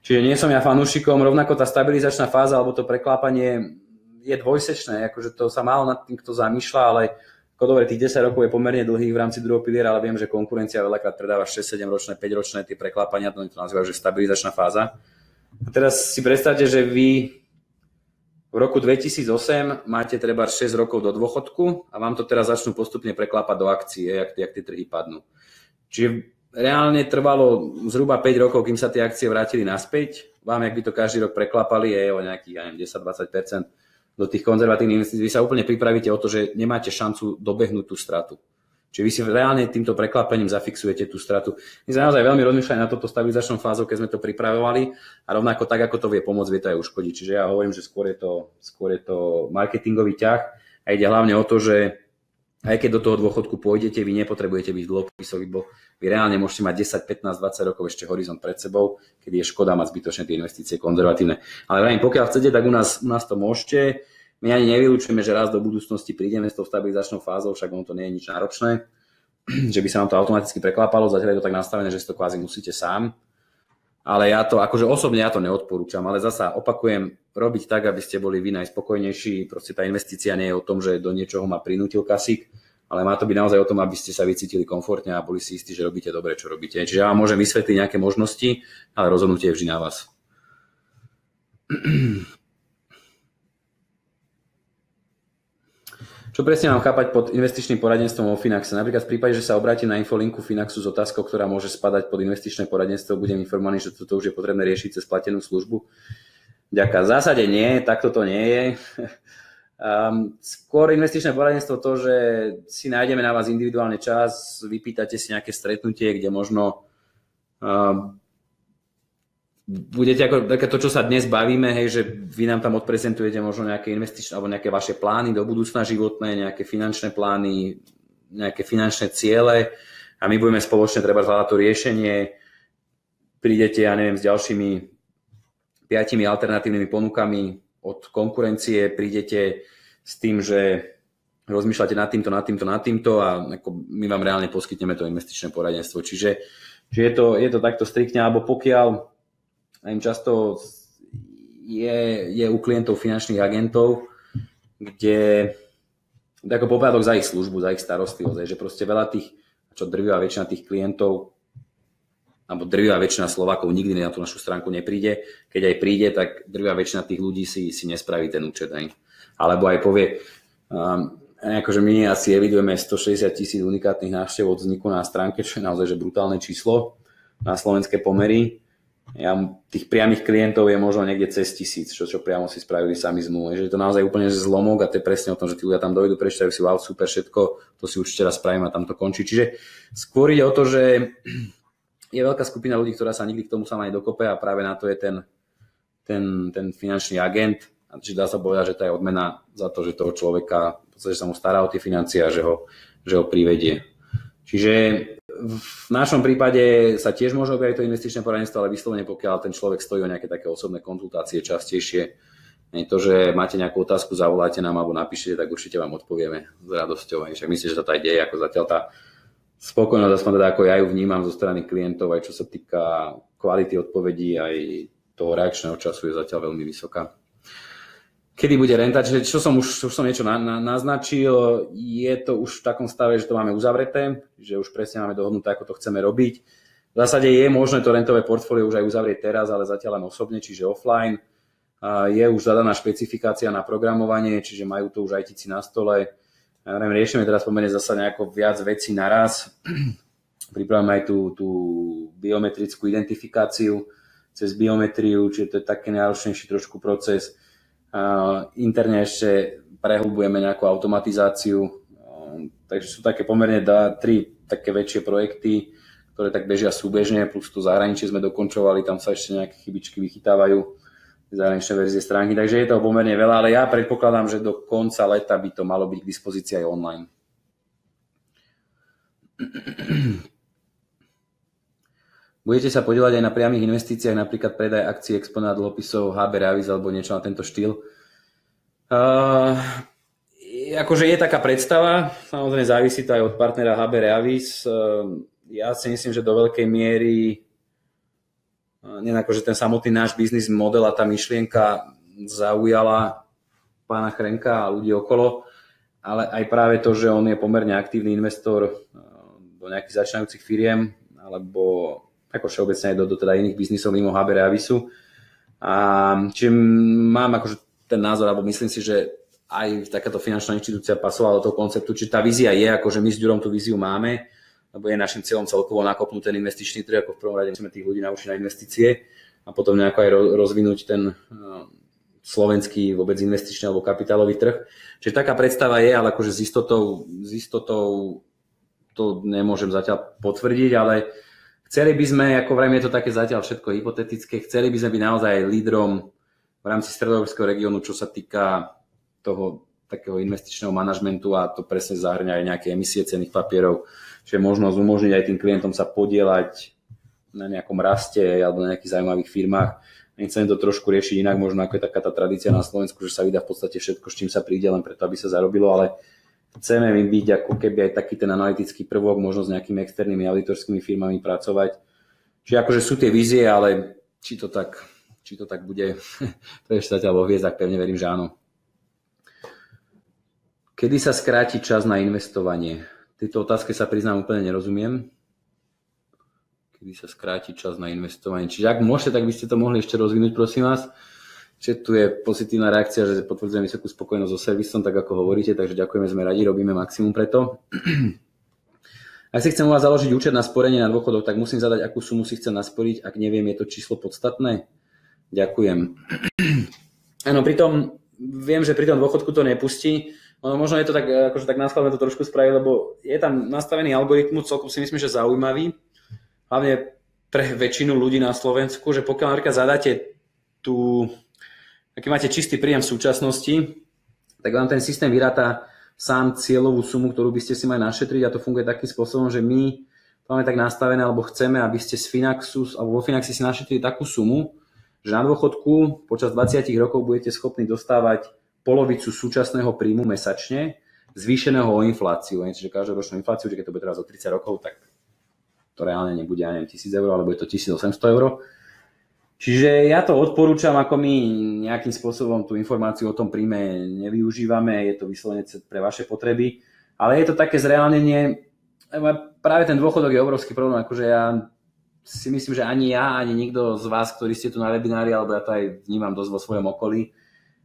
Čiže nie som ja fanúšikom, rovnako tá stabilizačná fáza alebo to preklápanie je dvojsečné, akože to sa málo nad tým kto zamýšľa, ale ako dobre, tých 10 rokov je pomerne dlhých v rámci druhého piliera, ale viem, že konkurencia veľakrát predáva 6-7 ročné, 5 ročné tie preklápania, to to nazývajú, že stabilizačná fáza. A teraz si predstavte, že vy v roku 2008 máte treba 6 rokov do dôchodku a vám to teraz začnú postupne preklápať do akcií, jak, jak tie trhy padnú. Čiže reálne trvalo zhruba 5 rokov, kým sa tie akcie vrátili naspäť. Vám, ak by to každý rok preklapali, je o nejakých ja 10-20% do tých konzervatívnych investícií. Vy sa úplne pripravíte o to, že nemáte šancu dobehnúť tú stratu. Čiže vy si reálne týmto preklapením zafixujete tú stratu. My sme naozaj veľmi rozmýšľali na toto stabilizačnou fázou, keď sme to pripravovali a rovnako tak, ako to vie pomôcť, vie to aj uškodiť. Čiže ja hovorím, že skôr je to, skôr je to marketingový ťah a ide hlavne o to, že aj keď do toho dôchodku pôjdete, vy nepotrebujete byť dlhopisový, bo vy reálne môžete mať 10, 15, 20 rokov ešte horizont pred sebou, kedy je škoda mať zbytočne tie investície konzervatívne. Ale vrajím, pokiaľ chcete, tak u nás, u nás to môžete. My ani nevylučujeme, že raz do budúcnosti prídeme s tou stabilizačnou fázou, však ono to nie je nič náročné. že by sa vám to automaticky preklápalo, zatiaľ je to tak nastavené, že si to kvázi musíte sám. Ale ja to, akože osobne ja to neodporúčam, ale zasa opakujem, robiť tak, aby ste boli vy najspokojnejší. Proste tá investícia nie je o tom, že do niečoho ma prinútil kasík, ale má to byť naozaj o tom, aby ste sa vycítili komfortne a boli si istí, že robíte dobre, čo robíte. Čiže ja vám môžem vysvetliť nejaké možnosti, ale rozhodnutie je vždy na vás. Čo presne mám chápať pod investičným poradenstvom o Finaxe? Napríklad v prípade, že sa obrátim na infolinku Finaxu s otázkou, ktorá môže spadať pod investičné poradenstvo, budem informovaný, že toto už je potrebné riešiť cez platenú službu. Ďaká. V zásade nie, takto to nie je. Um, skôr investičné poradenstvo to, že si nájdeme na vás individuálne čas, vypýtate si nejaké stretnutie, kde možno um, budete ako také to, čo sa dnes bavíme, hej, že vy nám tam odprezentujete možno nejaké investičné alebo nejaké vaše plány do budúcna životné, nejaké finančné plány, nejaké finančné ciele a my budeme spoločne treba hľadať to riešenie. Prídete, ja neviem, s ďalšími piatimi alternatívnymi ponukami od konkurencie, prídete s tým, že rozmýšľate nad týmto, nad týmto, nad týmto a ako my vám reálne poskytneme to investičné poradenstvo. Čiže, čiže je, to, je to takto striktne, alebo pokiaľ im často je, je u klientov finančných agentov, kde ako poplatok za ich službu, za ich starostlivosť, že proste veľa tých, čo drvivá väčšina tých klientov, alebo drvivá väčšina Slovákov nikdy na tú našu stránku nepríde. Keď aj príde, tak drvivá väčšina tých ľudí si, si nespraví ten účet. Aj. Alebo aj povie, um, akože my asi evidujeme 160 tisíc unikátnych návštev od vzniku na stránke, čo je naozaj že brutálne číslo na slovenské pomery ja, tých priamých klientov je možno niekde cez tisíc, čo, čo priamo si spravili sami zmluvu. Je to naozaj úplne zlomok a to je presne o tom, že tí ľudia tam dojdu, prečítajú si wow, super, všetko, to si určite raz spravím a tam to končí. Čiže skôr ide o to, že je veľká skupina ľudí, ktorá sa nikdy k tomu sama nedokope a práve na to je ten, ten, ten finančný agent. Čiže dá sa povedať, že to je odmena za to, že toho človeka, že sa mu stará o tie financie a že ho, že ho privedie. Čiže v našom prípade sa tiež môže objaviť to investičné poradenstvo, ale vyslovene pokiaľ ten človek stojí o nejaké také osobné konzultácie častejšie, nie to, že máte nejakú otázku, zavoláte nám alebo napíšete, tak určite vám odpovieme s radosťou. Myslím, že sa to aj deje, ako zatiaľ tá spokojnosť, aspoň teda ako ja ju vnímam zo strany klientov, aj čo sa týka kvality odpovedí, aj toho reakčného času je zatiaľ veľmi vysoká kedy bude renta, čiže čo som už, už som niečo na, na, naznačil, je to už v takom stave, že to máme uzavreté, že už presne máme dohodnuté, ako to chceme robiť. V zásade je možné to rentové portfólio už aj uzavrieť teraz, ale zatiaľ len osobne, čiže offline. Je už zadaná špecifikácia na programovanie, čiže majú to už ITci na stole. Ja neviem, riešime teraz pomerne zase nejako viac vecí naraz. Pripravujeme aj tú, tú biometrickú identifikáciu cez biometriu, čiže to je taký náročnejší trošku proces. Interne ešte prehlbujeme nejakú automatizáciu, takže sú také pomerne dva, tri také väčšie projekty, ktoré tak bežia súbežne, plus tu zahraničie sme dokončovali, tam sa ešte nejaké chybičky vychytávajú, zahraničné verzie stránky, takže je toho pomerne veľa, ale ja predpokladám, že do konca leta by to malo byť k dispozícii aj online. Budete sa podielať aj na priamých investíciách, napríklad predaj akcií, exponát dlhopisov, HB Reavis alebo niečo na tento štýl? Uh, akože je taká predstava, samozrejme závisí to aj od partnera HB Reavis. Uh, ja si myslím, že do veľkej miery nie akože ten samotný náš biznis model a tá myšlienka zaujala pána Chrenka a ľudí okolo, ale aj práve to, že on je pomerne aktívny investor uh, do nejakých začínajúcich firiem alebo ako všeobecne aj do, do teda iných biznisov mimo HB Reavisu. A čiže mám akože ten názor, alebo myslím si, že aj takáto finančná inštitúcia pasovala do toho konceptu, či tá vízia je, akože my s Ďurom tú víziu máme, lebo je našim cieľom celkovo nakopnúť ten investičný trh, ako v prvom rade musíme tých ľudí naučiť na investície a potom nejako aj rozvinúť ten uh, slovenský vôbec investičný alebo kapitálový trh. Čiže taká predstava je, ale akože s istotou, s istotou to nemôžem zatiaľ potvrdiť, ale Chceli by sme, ako vrajme, je to také zatiaľ všetko hypotetické, chceli by sme byť naozaj lídrom v rámci stredoeurópskeho regiónu, čo sa týka toho takého investičného manažmentu a to presne zahrňa aj nejaké emisie cených papierov, čiže možnosť umožniť aj tým klientom sa podielať na nejakom raste alebo na nejakých zaujímavých firmách. Nechcem to trošku riešiť inak, možno ako je taká tá tradícia na Slovensku, že sa vydá v podstate všetko, s čím sa príde, len preto, aby sa zarobilo, ale chceme my byť ako keby aj taký ten analytický prvok, možno s nejakými externými auditorskými firmami pracovať. Čiže akože sú tie vízie, ale či to tak, či to tak bude, to ešte zatiaľ vo hviezdach, pevne verím, že áno. Kedy sa skráti čas na investovanie? Tejto otázke sa priznám úplne nerozumiem. Kedy sa skráti čas na investovanie? Čiže ak môžete, tak by ste to mohli ešte rozvinúť, prosím vás. Čiže tu je pozitívna reakcia, že potvrdzujem vysokú spokojnosť so servisom, tak ako hovoríte, takže ďakujeme, sme radi, robíme maximum preto. Ak si chcem u vás založiť účet na sporenie na dôchodok, tak musím zadať, akú sumu si chcem nasporiť. Ak neviem, je to číslo podstatné? Ďakujem. Áno, pritom viem, že pri tom dôchodku to nepustí, ono možno je to tak, akože tak náskladne to trošku spraviť, lebo je tam nastavený algoritmus, celkom si myslím, že zaujímavý, hlavne pre väčšinu ľudí na Slovensku, že pokiaľ napríklad zadáte tú, aký máte čistý príjem v súčasnosti, tak vám ten systém vyráta sám cieľovú sumu, ktorú by ste si mali našetriť a to funguje takým spôsobom, že my to máme tak nastavené, alebo chceme, aby ste z Finaxu, alebo vo Finaxi si našetrili takú sumu, že na dôchodku počas 20 rokov budete schopní dostávať polovicu súčasného príjmu mesačne, zvýšeného o infláciu. Čiže každoročnú infláciu, že keď to bude teraz o 30 rokov, tak to reálne nebude, neviem, 1000 eur, alebo je to 1800 eur. Čiže ja to odporúčam, ako my nejakým spôsobom tú informáciu o tom príjme nevyužívame, je to vyslovene pre vaše potreby, ale je to také zreálnenie, práve ten dôchodok je obrovský problém, akože ja si myslím, že ani ja, ani nikto z vás, ktorí ste tu na webinári, alebo ja to aj vnímam dosť vo svojom okolí,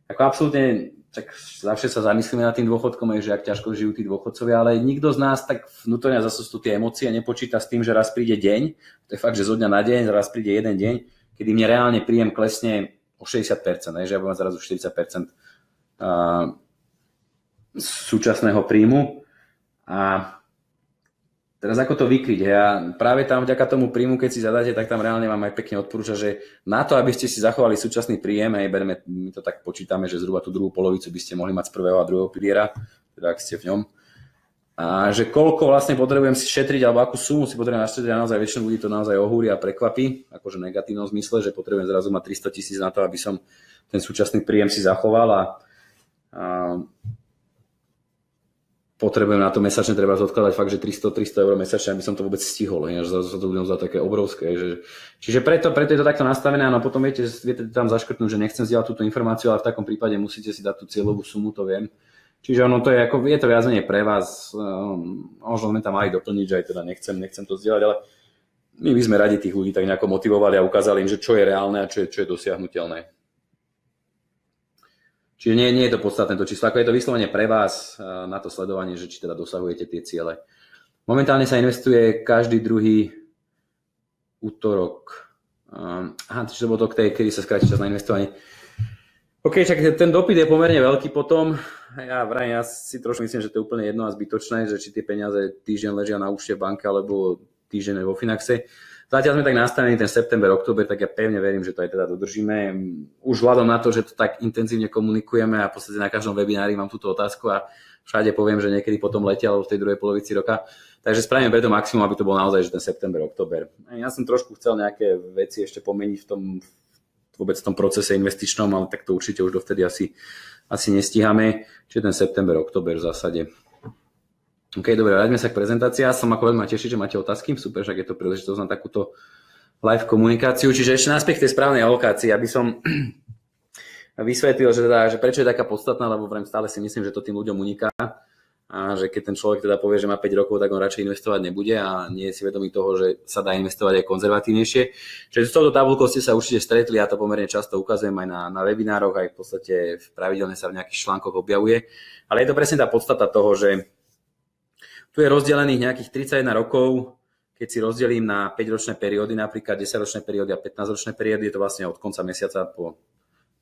ako absolútne, tak zavše sa zamyslíme nad tým dôchodkom, aj, že ak ťažko žijú tí dôchodcovia, ale nikto z nás tak vnútorne zase sú tie emócie nepočíta s tým, že raz príde deň, to je fakt, že zo dňa na deň, raz príde jeden deň, kedy mne reálne príjem klesne o 60%, aj, že ja budem zrazu 40% súčasného príjmu. A Teraz ako to vykryť? Ja práve tam vďaka tomu príjmu, keď si zadáte, tak tam reálne vám aj pekne odporúča, že na to, aby ste si zachovali súčasný príjem, aj bereme, my to tak počítame, že zhruba tú druhú polovicu by ste mohli mať z prvého a druhého piliera, teda ak ste v ňom. A že koľko vlastne potrebujem si šetriť, alebo akú sumu si potrebujem našetriť, a naozaj väčšinu ľudí to naozaj ohúri a prekvapí, akože v negatívnom zmysle, že potrebujem zrazu mať 300 tisíc na to, aby som ten súčasný príjem si zachoval a, a potrebujem na to mesačne treba odkladať fakt, že 300-300 eur mesačne, aby som to vôbec stihol. Že sa to budem za také obrovské. Že... Čiže preto, preto je to takto nastavené, no potom viete, viete tam zaškrtnúť, že nechcem zdieľať túto informáciu, ale v takom prípade musíte si dať tú cieľovú sumu, to viem. Čiže ono to je, ako, je to viac pre vás, um, možno sme tam mali doplniť, že aj teda nechcem, nechcem to zdieľať, ale my by sme radi tých ľudí tak nejako motivovali a ukázali im, že čo je reálne a čo je, čo je dosiahnutelné. Čiže nie, nie je to podstatné to číslo, ako je to vyslovene pre vás eh, na to sledovanie, že či teda dosahujete tie ciele. Momentálne sa investuje každý druhý útorok. Ehm, aha, čiže to bolo to kedy sa skráti čas na investovanie. OK, čak ten dopyt je pomerne veľký potom. Ja vrajím, ja si trošku myslím, že to je úplne jedno a zbytočné, že či tie peniaze týždeň ležia na účte v banke alebo týždeň vo Finaxe. Zatiaľ sme tak nastavení ten september, október, tak ja pevne verím, že to aj teda dodržíme. Už vzhľadom na to, že to tak intenzívne komunikujeme a v podstate na každom webinári mám túto otázku a všade poviem, že niekedy potom letia alebo v tej druhej polovici roka. Takže spravíme preto maximum, aby to bol naozaj že ten september, október. Ja som trošku chcel nejaké veci ešte pomeniť v tom vôbec v tom procese investičnom, ale tak to určite už dovtedy asi, asi nestíhame. Čiže ten september, október v zásade OK, dobre, raďme sa k prezentácii. Som ako veľmi teší, že máte otázky. Super, že je to príležitosť na takúto live komunikáciu. Čiže ešte naspäť k tej správnej alokácii, aby som vysvetlil, že, teda, že prečo je taká podstatná, lebo vrem stále si myslím, že to tým ľuďom uniká a že keď ten človek teda povie, že má 5 rokov, tak on radšej investovať nebude a nie je si vedomý toho, že sa dá investovať aj konzervatívnejšie. Čiže s touto tabulkou ste sa určite stretli, ja to pomerne často ukazujem aj na, na webinároch, aj v podstate pravidelne sa v nejakých článkoch objavuje. Ale je to presne tá podstata toho, že tu je rozdelených nejakých 31 rokov, keď si rozdelím na 5-ročné periódy, napríklad 10-ročné periódy a 15-ročné periódy, je to vlastne od konca mesiaca po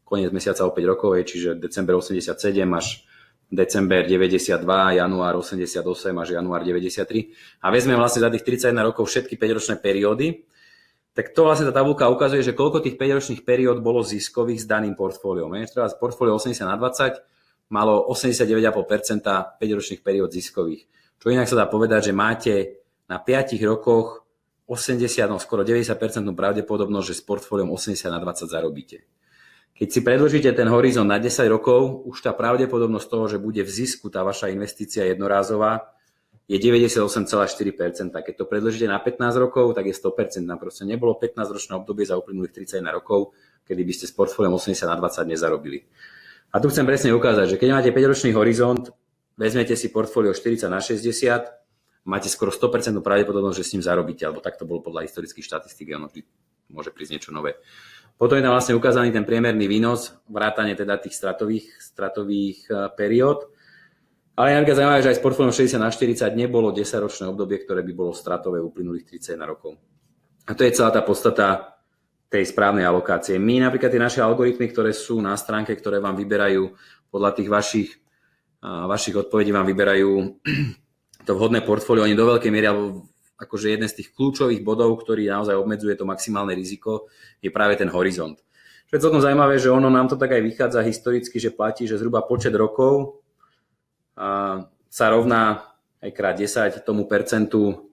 koniec mesiaca o 5 rokov, čiže december 87 až december 92, január 88 až január 93 a vezmem vlastne za tých 31 rokov všetky 5-ročné periódy, tak to vlastne tá tabulka ukazuje, že koľko tých 5-ročných periód bolo ziskových s daným portfóliom. Teraz portfólio 80 na 20 malo 89,5% 5-ročných periód ziskových. Čo inak sa dá povedať, že máte na 5 rokoch 80, no skoro 90% pravdepodobnosť, že s portfóliom 80 na 20 zarobíte. Keď si predložíte ten horizont na 10 rokov, už tá pravdepodobnosť toho, že bude v zisku tá vaša investícia jednorázová, je 98,4%. Keď to predložíte na 15 rokov, tak je 100%. Proste nebolo 15-ročné obdobie za uplynulých 31 rokov, kedy by ste s portfóliom 80 na 20 nezarobili. A tu chcem presne ukázať, že keď máte 5-ročný horizont, vezmete si portfólio 40 na 60, máte skoro 100% pravdepodobnosť, že s ním zarobíte, alebo tak to bolo podľa historických štatistík, ono môže prísť niečo nové. Potom je tam vlastne ukázaný ten priemerný výnos, vrátane teda tých stratových, stratových e, periód. Ale je zaujímavé, že aj s portfóliom 60 na 40 nebolo 10-ročné obdobie, ktoré by bolo stratové uplynulých 31 rokov. A to je celá tá podstata tej správnej alokácie. My napríklad tie naše algoritmy, ktoré sú na stránke, ktoré vám vyberajú podľa tých vašich, vašich odpovedí vám vyberajú to vhodné portfólio, oni do veľkej miery, alebo akože jeden z tých kľúčových bodov, ktorý naozaj obmedzuje to maximálne riziko, je práve ten horizont. Čo je celkom zaujímavé, že ono nám to tak aj vychádza historicky, že platí, že zhruba počet rokov sa rovná aj krát 10 tomu percentu,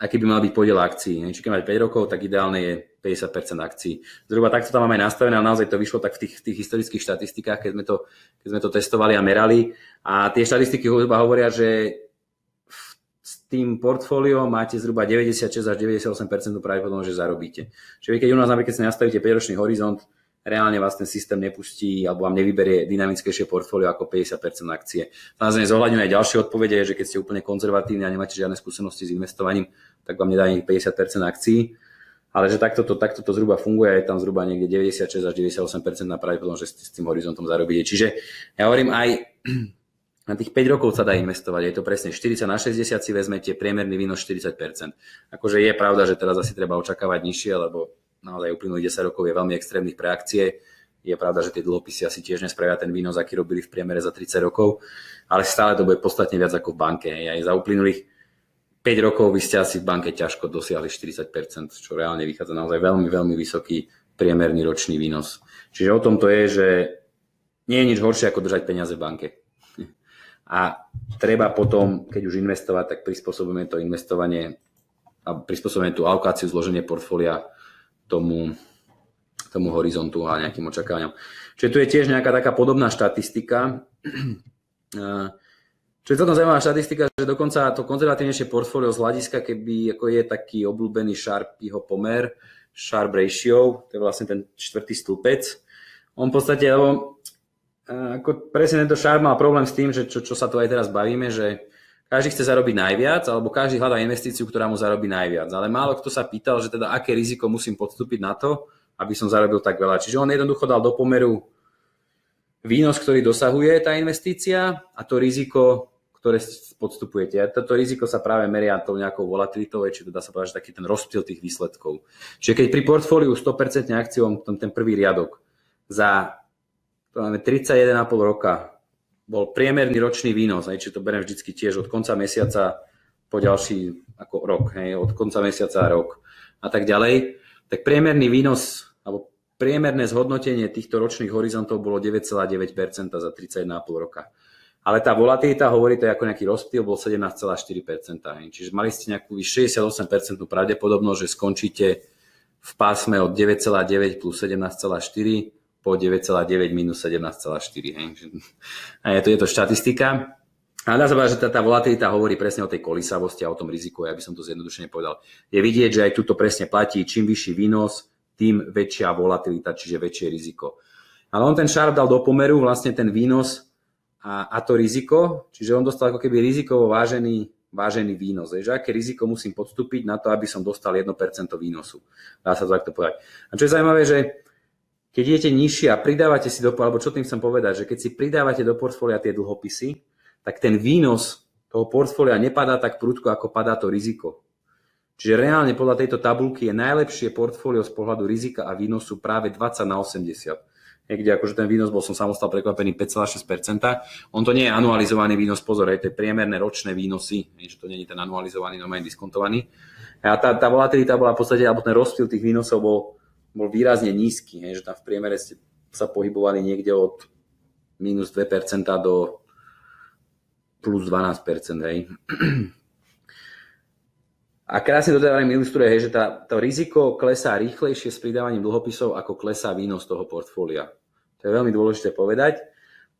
aký by mal byť podiel akcií. Čiže keď máte 5 rokov, tak ideálne je 50% akcií. Zhruba takto tam máme aj nastavené, ale naozaj to vyšlo tak v tých, tých historických štatistikách, keď sme, to, keď sme to testovali a merali. A tie štatistiky hovoria, že s tým portfóliom máte zhruba 96 až 98% pravdepodobnosť, že zarobíte. Čiže keď u nás napríklad si nastavíte 5-ročný horizont, reálne vás ten systém nepustí alebo vám nevyberie dynamickejšie portfólio ako 50% akcie. Samozrejme zohľadňujú aj ďalšie odpovede, že keď ste úplne konzervatívni a nemáte žiadne skúsenosti s investovaním, tak vám nedá ani 50% akcií. Ale že takto to, takto to zhruba funguje, je tam zhruba niekde 96 až 98% na pravdepodobnosť, že s tým horizontom zarobíte. Čiže ja hovorím aj na tých 5 rokov sa dá investovať, je to presne 40 na 60 si vezmete, priemerný výnos 40%. Akože je pravda, že teraz asi treba očakávať nižšie, lebo naozaj uplynulých 10 rokov je veľmi extrémnych pre akcie. Je pravda, že tie dlhopisy asi tiež nespravia ten výnos, aký robili v priemere za 30 rokov, ale stále to bude podstatne viac ako v banke. Aj za uplynulých 5 rokov by ste asi v banke ťažko dosiahli 40%, čo reálne vychádza naozaj veľmi, veľmi vysoký priemerný ročný výnos. Čiže o tom to je, že nie je nič horšie ako držať peniaze v banke. A treba potom, keď už investovať, tak prispôsobujeme to investovanie a prispôsobujeme tú alokáciu, zloženie portfólia tomu, tomu horizontu a nejakým očakávaniam. Čiže tu je tiež nejaká taká podobná štatistika. Čo je celkom zaujímavá štatistika, že dokonca to konzervatívnejšie portfólio z hľadiska, keby ako je taký obľúbený Sharpyho pomer, Sharp ratio, to je vlastne ten čtvrtý stĺpec. On v podstate, lebo ako presne tento Sharp mal problém s tým, že čo, čo sa tu aj teraz bavíme, že každý chce zarobiť najviac, alebo každý hľadá investíciu, ktorá mu zarobí najviac. Ale málo kto sa pýtal, že teda aké riziko musím podstúpiť na to, aby som zarobil tak veľa. Čiže on jednoducho dal do pomeru výnos, ktorý dosahuje tá investícia a to riziko, ktoré podstupujete. A toto riziko sa práve meria tou nejakou volatilitou, či to dá sa povedať, že taký ten rozptyl tých výsledkov. Čiže keď pri portfóliu 100% akciom, ten prvý riadok, za 31,5 roka bol priemerný ročný výnos, aj, či to beriem vždycky tiež od konca mesiaca po ďalší ako rok, hej, od konca mesiaca a rok a tak ďalej, tak priemerný výnos alebo priemerné zhodnotenie týchto ročných horizontov bolo 9,9% za 31,5 roka. Ale tá volatilita, hovorí to ako nejaký rozptyl, bol 17,4%. Čiže mali ste nejakú 68% pravdepodobnosť, že skončíte v pásme od 9,9 plus 17,4 po 9,9 minus 17,4. A je to, je to štatistika. A dá sa povedať, že tá, tá volatilita hovorí presne o tej kolisavosti a o tom riziku, ja by som to zjednodušene povedal. Je vidieť, že aj tuto presne platí, čím vyšší výnos, tým väčšia volatilita, čiže väčšie riziko. Ale on ten Sharp dal do pomeru vlastne ten výnos a, a to riziko, čiže on dostal ako keby rizikovo vážený, vážený výnos. Že aké riziko musím podstúpiť na to, aby som dostal 1% výnosu. Dá sa to takto povedať. A čo je zaujímavé, že keď idete nižšie a pridávate si do, alebo čo tým chcem povedať, že keď si pridávate do portfólia tie dlhopisy, tak ten výnos toho portfólia nepadá tak prudko, ako padá to riziko. Čiže reálne podľa tejto tabulky je najlepšie portfólio z pohľadu rizika a výnosu práve 20 na 80. Niekde akože ten výnos bol som samostal prekvapený 5,6%. On to nie je anualizovaný výnos, pozor, je to je priemerné ročné výnosy, že to nie je ten anualizovaný, normálne diskontovaný. A tá, tá volatilita bola v podstate, alebo ten rozptyl tých výnosov bol bol výrazne nízky, hej, že tam v priemere ste sa pohybovali niekde od minus 2% do plus 12%. Hej. A krásne to teda ilustruje, hej, že tá, to riziko klesá rýchlejšie s pridávaním dlhopisov, ako klesá výnos toho portfólia. To je veľmi dôležité povedať.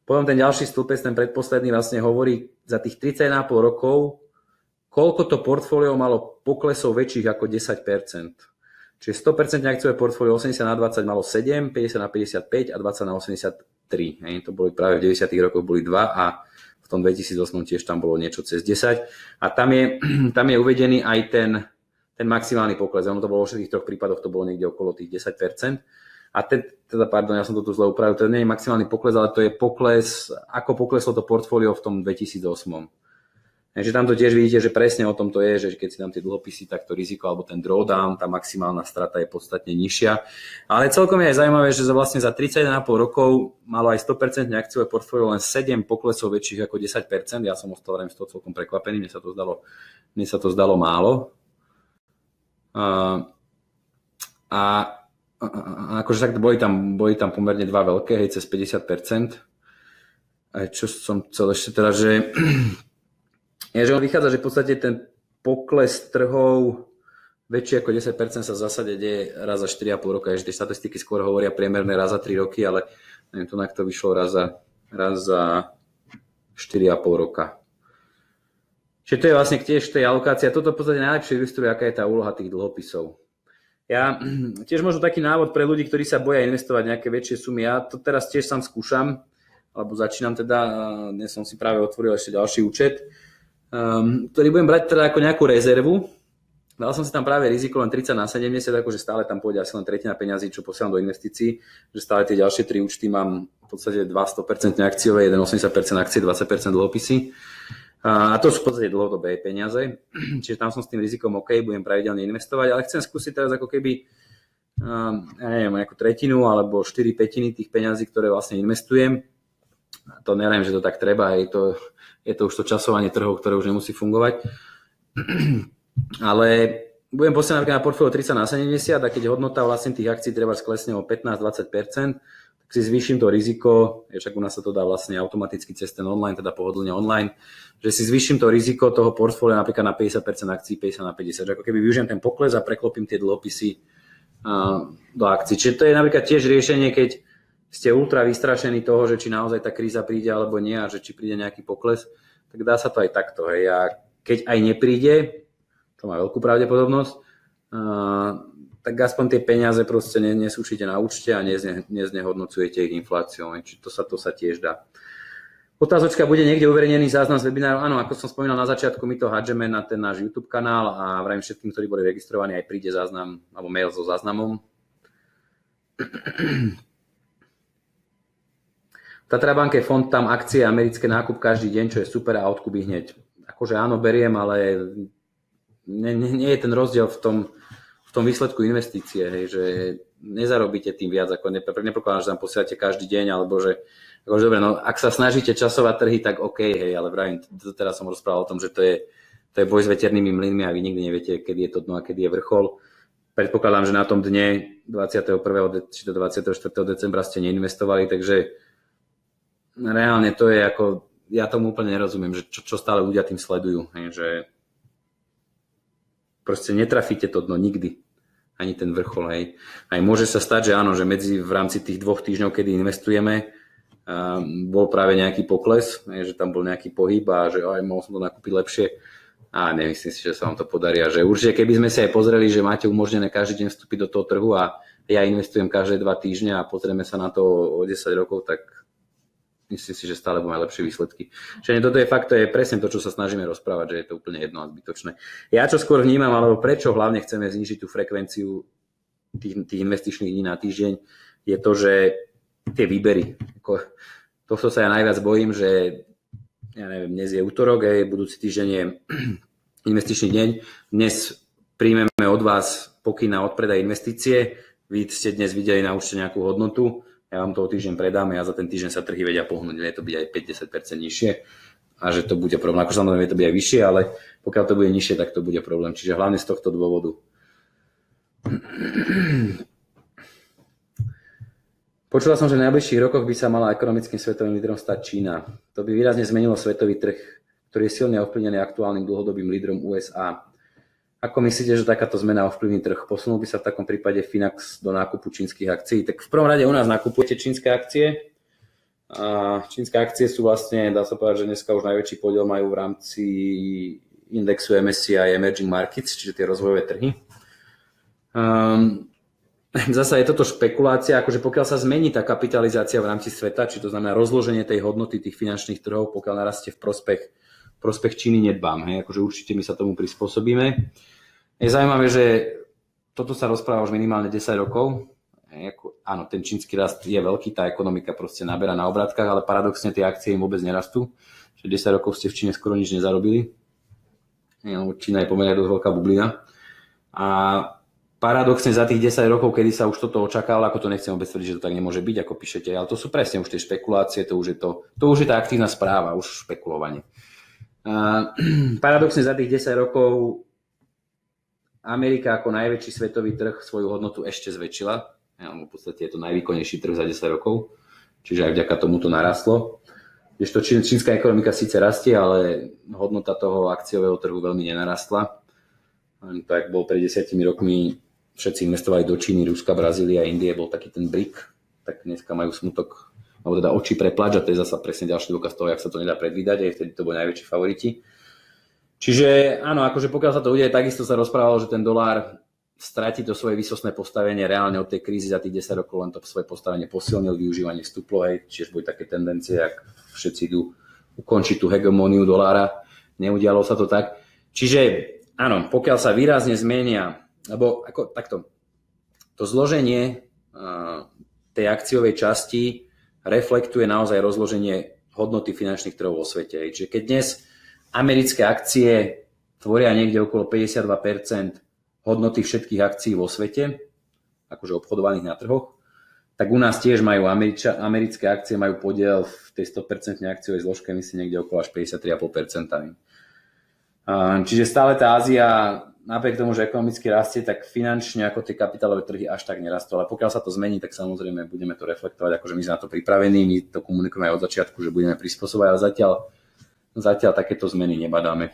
Potom ten ďalší stĺpec, ten predposledný vlastne hovorí za tých 31,5 rokov, koľko to portfólio malo poklesov väčších ako 10%. Čiže 100% akciové portfólio 80 na 20 malo 7, 50 na 55 a 20 na 83. Hej, to boli práve v 90. rokoch boli 2 a tom 2008 tiež tam bolo niečo cez 10. A tam je, tam je uvedený aj ten, ten maximálny pokles. Ono to bolo vo všetkých troch prípadoch, to bolo niekde okolo tých 10%. A ten, teda, pardon, ja som to tu zle upravil, to nie je maximálny pokles, ale to je pokles, ako pokleslo to portfólio v tom 2008. Takže tam to tiež vidíte, že presne o tom to je, že keď si tam tie dlhopisy, tak to riziko alebo ten drawdown, tá maximálna strata je podstatne nižšia. Ale celkom je aj zaujímavé, že vlastne za 31,5 rokov malo aj 100% akciové portfólio len 7 poklesov väčších ako 10%. Ja som ostal z toho celkom prekvapený, mne sa to zdalo, mne sa to zdalo málo. A, a, a akože tak boli tam, boli tam pomerne dva veľké, hej, cez 50%. A čo som chcel ešte teda, že že on vychádza, že v podstate ten pokles trhov väčšie ako 10% sa v zásade deje raz za 4,5 roka, že tie štatistiky skôr hovoria priemerné raz za 3 roky, ale neviem, to to vyšlo raz za, raz za 4,5 roka. Čiže to je vlastne tiež tej alokácia. Toto v podstate najlepšie ilustruje, aká je tá úloha tých dlhopisov. Ja tiež možno taký návod pre ľudí, ktorí sa boja investovať nejaké väčšie sumy. Ja to teraz tiež sám skúšam, alebo začínam teda, dnes som si práve otvoril ešte ďalší účet um, ktorý budem brať teda ako nejakú rezervu. Dal som si tam práve riziko len 30 na 70, akože stále tam pôjde asi len tretina peňazí, čo posielam do investícií, že stále tie ďalšie tri účty mám v podstate 200% akciové, 1 80% akcie, 20% dlhopisy. A to sú v podstate dlhodobé peniaze, čiže tam som s tým rizikom OK, budem pravidelne investovať, ale chcem skúsiť teraz ako keby um, ja neviem, nejakú tretinu alebo 4 petiny tých peňazí, ktoré vlastne investujem. To neviem, že to tak treba, je to, je to už to časovanie trhov, ktoré už nemusí fungovať. Ale budem posielať napríklad na portfólio 30 na 70 a keď hodnota vlastne tých akcií treba sklesne o 15-20%, tak si zvýšim to riziko, však u nás sa to dá vlastne automaticky cez ten online, teda pohodlne online, že si zvýšim to riziko toho portfólia napríklad na 50% akcií, 50 na 50, že ako keby využijem ten pokles a preklopím tie dlhopisy do akcií. Čiže to je napríklad tiež riešenie, keď ste ultra vystrašení toho, že či naozaj tá kríza príde alebo nie a že či príde nejaký pokles, tak dá sa to aj takto. Hej. A keď aj nepríde, to má veľkú pravdepodobnosť, uh, tak aspoň tie peniaze proste nesúčite na účte a nezne, neznehodnocujete ich infláciou. Či to sa, to sa tiež dá. Otázočka bude niekde uverejnený záznam z webináru. Áno, ako som spomínal na začiatku, my to hádžeme na ten náš YouTube kanál a vrajím všetkým, ktorí boli registrovaní, aj príde záznam alebo mail so záznamom. Tatra Bank je fond, tam akcie, americké nákup každý deň, čo je super a odkúpi hneď. Akože áno, beriem, ale nie, nie, nie je ten rozdiel v tom, v tom výsledku investície, hej, že nezarobíte tým viac, ako nepokladám, že tam posielate každý deň, alebo že akože dobre, no ak sa snažíte časovať trhy, tak OK, hej, ale vravím, teraz som rozprával o tom, že to je, to je boj s veternými mlynmi a vy nikdy neviete, kedy je to dno a kedy je vrchol. Predpokladám, že na tom dne 21. či do 24. decembra ste neinvestovali, takže reálne to je ako, ja tomu úplne nerozumiem, že čo, čo stále ľudia tým sledujú, hej, že proste netrafíte to dno nikdy, ani ten vrchol, hej. Aj môže sa stať, že áno, že medzi, v rámci tých dvoch týždňov, kedy investujeme, um, bol práve nejaký pokles, hej, že tam bol nejaký pohyb a že aj mohol som to nakúpiť lepšie a nemyslím si, že sa vám to podarí. A že určite, keby sme si aj pozreli, že máte umožnené každý deň vstúpiť do toho trhu a ja investujem každé dva týždne a pozrieme sa na to o 10 rokov, tak myslím si, že stále budeme lepšie výsledky. Čiže toto je fakt, to je presne to, čo sa snažíme rozprávať, že je to úplne jedno a zbytočné. Ja čo skôr vnímam, alebo prečo hlavne chceme znižiť tú frekvenciu tých, tých investičných dní na týždeň, je to, že tie výbery. Ako, tohto sa ja najviac bojím, že ja neviem, dnes je útorok, aj budúci týždeň je investičný deň. Dnes príjmeme od vás pokyn na odpredaj investície. Vy ste dnes videli na účte nejakú hodnotu ja vám toho týždeň predám a za ten týždeň sa trhy vedia pohnúť, vie to byť aj 50% nižšie a že to bude problém. Ako samozrejme vie to byť aj vyššie, ale pokiaľ to bude nižšie, tak to bude problém. Čiže hlavne z tohto dôvodu. Počula som, že v najbližších rokoch by sa mala ekonomickým svetovým lídrom stať Čína. To by výrazne zmenilo svetový trh, ktorý je silne ovplyvnený aktuálnym dlhodobým lídrom USA. Ako myslíte, že takáto zmena ovplyvní trh? Posunul by sa v takom prípade Finax do nákupu čínskych akcií? Tak v prvom rade u nás nakupujete čínske akcie. A čínske akcie sú vlastne, dá sa povedať, že dneska už najväčší podiel majú v rámci indexu MSCI Emerging Markets, čiže tie rozvojové trhy. Um, zasa je toto špekulácia, akože pokiaľ sa zmení tá kapitalizácia v rámci sveta, či to znamená rozloženie tej hodnoty tých finančných trhov, pokiaľ narastie v prospech, prospech Číny, nedbám. Hej? Akože určite my sa tomu prispôsobíme. Je zaujímavé, že toto sa rozpráva už minimálne 10 rokov. Áno, ten čínsky rast je veľký, tá ekonomika proste naberá na obratkách, ale paradoxne tie akcie im vôbec nerastú. Že 10 rokov ste v Číne skoro nič nezarobili. Čína je pomerne dosť veľká bublina. A paradoxne za tých 10 rokov, kedy sa už toto očakávalo, ako to nechcem vôbec tvrdiť, že to tak nemôže byť, ako píšete, ale to sú presne už tie špekulácie, to už je, to, to už je tá aktívna správa, už špekulovanie. A, paradoxne za tých 10 rokov Amerika ako najväčší svetový trh svoju hodnotu ešte zväčšila. v podstate je to najvýkonnejší trh za 10 rokov, čiže aj vďaka tomu to narastlo. to čínska ekonomika síce rastie, ale hodnota toho akciového trhu veľmi nenarastla. Tak bol pred desiatimi rokmi, všetci investovali do Číny, Ruska, Brazília, Indie, bol taký ten BRIC, tak dneska majú smutok, alebo teda oči preplač a to je zase presne ďalší dôkaz toho, jak sa to nedá predvídať, aj vtedy to boli najväčší favoriti. Čiže áno, akože pokiaľ sa to udeje, takisto sa rozprávalo, že ten dolár stratí to svoje výsostné postavenie reálne od tej krízy za tých 10 rokov, len to svoje postavenie posilnil, využívanie vstuplo, hej, čiže boli také tendencie, ak všetci idú ukončiť tú hegemóniu dolára, neudialo sa to tak. Čiže áno, pokiaľ sa výrazne zmenia, lebo ako takto, to zloženie uh, tej akciovej časti reflektuje naozaj rozloženie hodnoty finančných trhov vo svete. Čiže keď dnes Americké akcie tvoria niekde okolo 52% hodnoty všetkých akcií vo svete, akože obchodovaných na trhoch, tak u nás tiež majú Američa, americké akcie, majú podiel v tej 100% akciovej zložke, myslím, niekde okolo až 53,5%. Čiže stále tá Ázia, napriek tomu, že ekonomicky rastie, tak finančne ako tie kapitálové trhy až tak nerastú. Ale pokiaľ sa to zmení, tak samozrejme budeme to reflektovať, akože my sme na to pripravení, my to komunikujeme aj od začiatku, že budeme prispôsobovať, ale zatiaľ zatiaľ takéto zmeny nebadáme.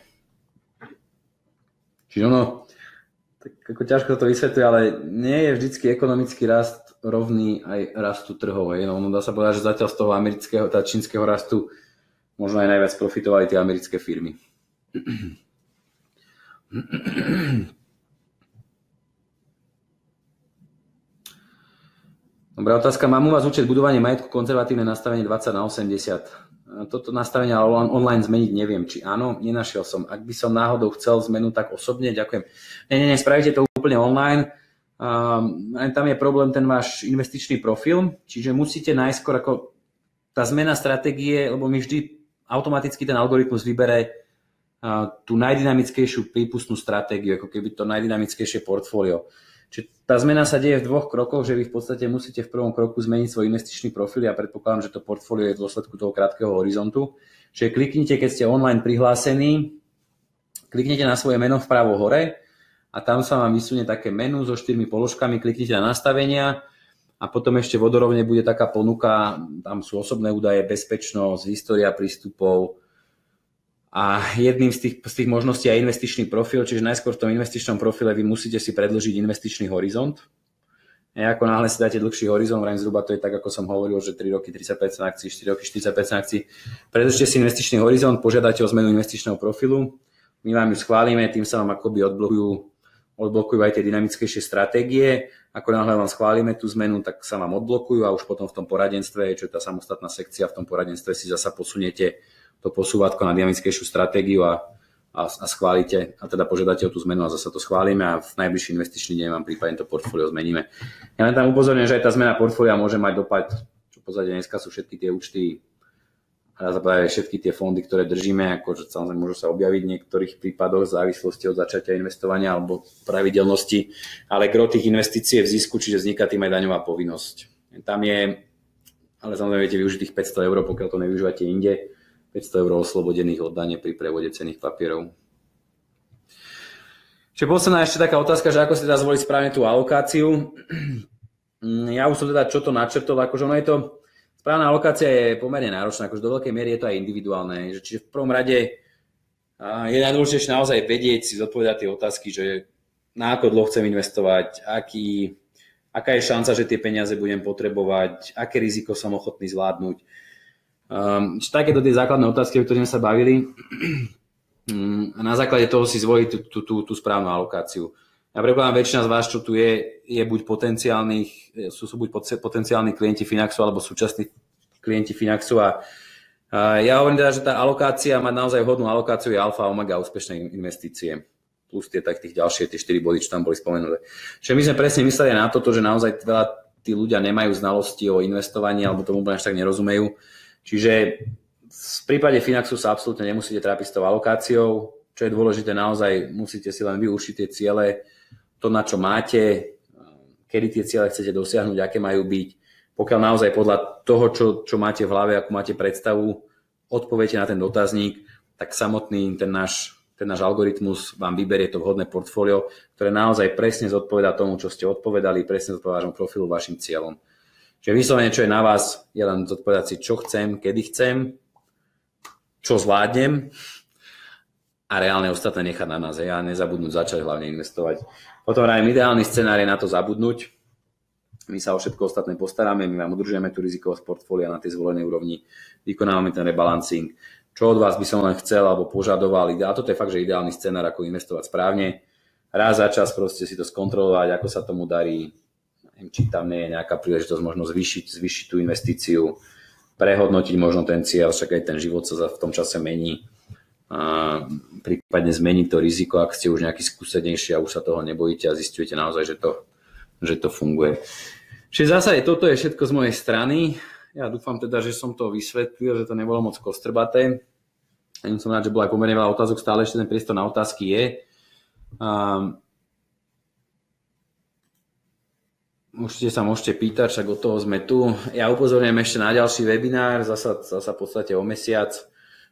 Čiže ono, tak ako ťažko to vysvetľuje, ale nie je vždycky ekonomický rast rovný aj rastu trhov. No, no dá sa povedať, že zatiaľ z toho amerického, tá čínskeho rastu možno aj najviac profitovali tie americké firmy. Dobrá otázka. Mám u vás účet budovanie majetku konzervatívne nastavenie 20 na 80 toto nastavenie online zmeniť neviem, či áno, nenašiel som. Ak by som náhodou chcel zmenu, tak osobne ďakujem. Nie, nie, nie, spravíte to úplne online. Um, tam je problém ten váš investičný profil, čiže musíte najskôr ako tá zmena stratégie, lebo my vždy automaticky ten algoritmus vybere tú najdynamickejšiu prípustnú stratégiu, ako keby to najdynamickejšie portfólio. Čiže tá zmena sa deje v dvoch krokoch, že vy v podstate musíte v prvom kroku zmeniť svoj investičný profil. Ja predpokladám, že to portfólio je v dôsledku toho krátkeho horizontu. Čiže kliknite, keď ste online prihlásení, kliknite na svoje meno vpravo hore a tam sa vám vysunie také menu so štyrmi položkami, kliknite na nastavenia a potom ešte vodorovne bude taká ponuka, tam sú osobné údaje, bezpečnosť, história prístupov, a jedným z tých, z tých možností je investičný profil, čiže najskôr v tom investičnom profile vy musíte si predlžiť investičný horizont. A ako náhle si dáte dlhší horizont, vrajím zhruba to je tak, ako som hovoril, že 3 roky 35 akcií, 4 roky 45 akcií. Predlžte si investičný horizont, požiadate o zmenu investičného profilu, my vám ju schválime, tým sa vám akoby odblokujú, odblokujú aj tie dynamickejšie stratégie. Ako náhle vám schválime tú zmenu, tak sa vám odblokujú a už potom v tom poradenstve, čo je tá samostatná sekcia, v tom poradenstve si zasa posuniete to posúvatko na dynamickejšiu stratégiu a, a, a schválite a teda požiadate o tú zmenu a zase to schválime a v najbližší investičný deň vám prípadne to portfólio zmeníme. Ja len tam upozorňujem, že aj tá zmena portfólia môže mať dopad, čo v dneska sú všetky tie účty a všetky tie fondy, ktoré držíme, akože samozrejme môžu sa objaviť v niektorých prípadoch v závislosti od začatia investovania alebo pravidelnosti, ale gro tých investícií je v zisku, čiže vzniká tým aj daňová povinnosť. Tam je, ale samozrejme viete využiť tých 500 eur, pokiaľ to nevyužívate inde, 500 eur oslobodených od dane pri prevode cených papierov. Čiže posledná ešte taká otázka, že ako si teda zvolí správne tú alokáciu. Ja už som teda čo to načrtol, akože ono je to, správna alokácia je pomerne náročná, akože do veľkej miery je to aj individuálne. Čiže v prvom rade je najdôležitejšie naozaj vedieť si zodpovedať tie otázky, že na ako dlho chcem investovať, aký, aká je šanca, že tie peniaze budem potrebovať, aké riziko som ochotný zvládnuť. Um, takéto tie základné otázky, o ktorých sme sa bavili, a na základe toho si zvoliť tú, tú, tú, správnu alokáciu. Ja predpokladám, väčšina z vás, čo tu je, je buď potenciálnych, sú, sú buď potenciálni klienti Finaxu alebo súčasní klienti Finaxu a ja hovorím teda, že tá alokácia, mať naozaj vhodnú alokáciu je alfa a omega úspešnej investície. Plus tie, tak tých ďalšie, tie 4 body, čo tam boli spomenuté. Čiže my sme presne mysleli na toto, že naozaj veľa tí ľudia nemajú znalosti o investovaní alebo tomu úplne až tak nerozumejú. Čiže v prípade Finaxu sa absolútne nemusíte trápiť s tou alokáciou. Čo je dôležité, naozaj musíte si len vyušiť tie ciele, to, na čo máte, kedy tie ciele chcete dosiahnuť, aké majú byť pokiaľ naozaj podľa toho, čo, čo máte v hlave, akú máte predstavu, odpoviete na ten dotazník, tak samotný ten náš, ten náš algoritmus vám vyberie to vhodné portfólio, ktoré naozaj presne zodpoveda tomu, čo ste odpovedali, presne zodpoveda vášmu profilu, vašim cieľom. Čiže vyslovene, čo je na vás, je len zodpovedať si, čo chcem, kedy chcem, čo zvládnem a reálne ostatné nechať na nás. Ja nezabudnúť začať hlavne investovať. Potom aj ideálny scenár je na to zabudnúť, my sa o všetko ostatné postaráme, my vám udržujeme tú rizikovosť portfólia na tej zvolenej úrovni, vykonávame ten rebalancing. Čo od vás by som len chcel alebo požadoval, a toto je fakt, že ideálny scenár, ako investovať správne. Raz za čas proste si to skontrolovať, ako sa tomu darí, či tam nie je nejaká príležitosť možno zvýšiť, zvýšiť tú investíciu, prehodnotiť možno ten cieľ, však aj ten život sa v tom čase mení. A prípadne zmeniť to riziko, ak ste už nejaký skúsenejší a už sa toho nebojíte a zistujete naozaj, že to, že to funguje. Čiže zase toto je všetko z mojej strany. Ja dúfam teda, že som to vysvetlil, že to nebolo moc kostrbaté. Ja som rád, že bolo aj pomerne veľa otázok, stále ešte ten priestor na otázky je. Um, určite sa môžete pýtať, však od toho sme tu. Ja upozorňujem ešte na ďalší webinár, zasa, zasa v podstate o mesiac,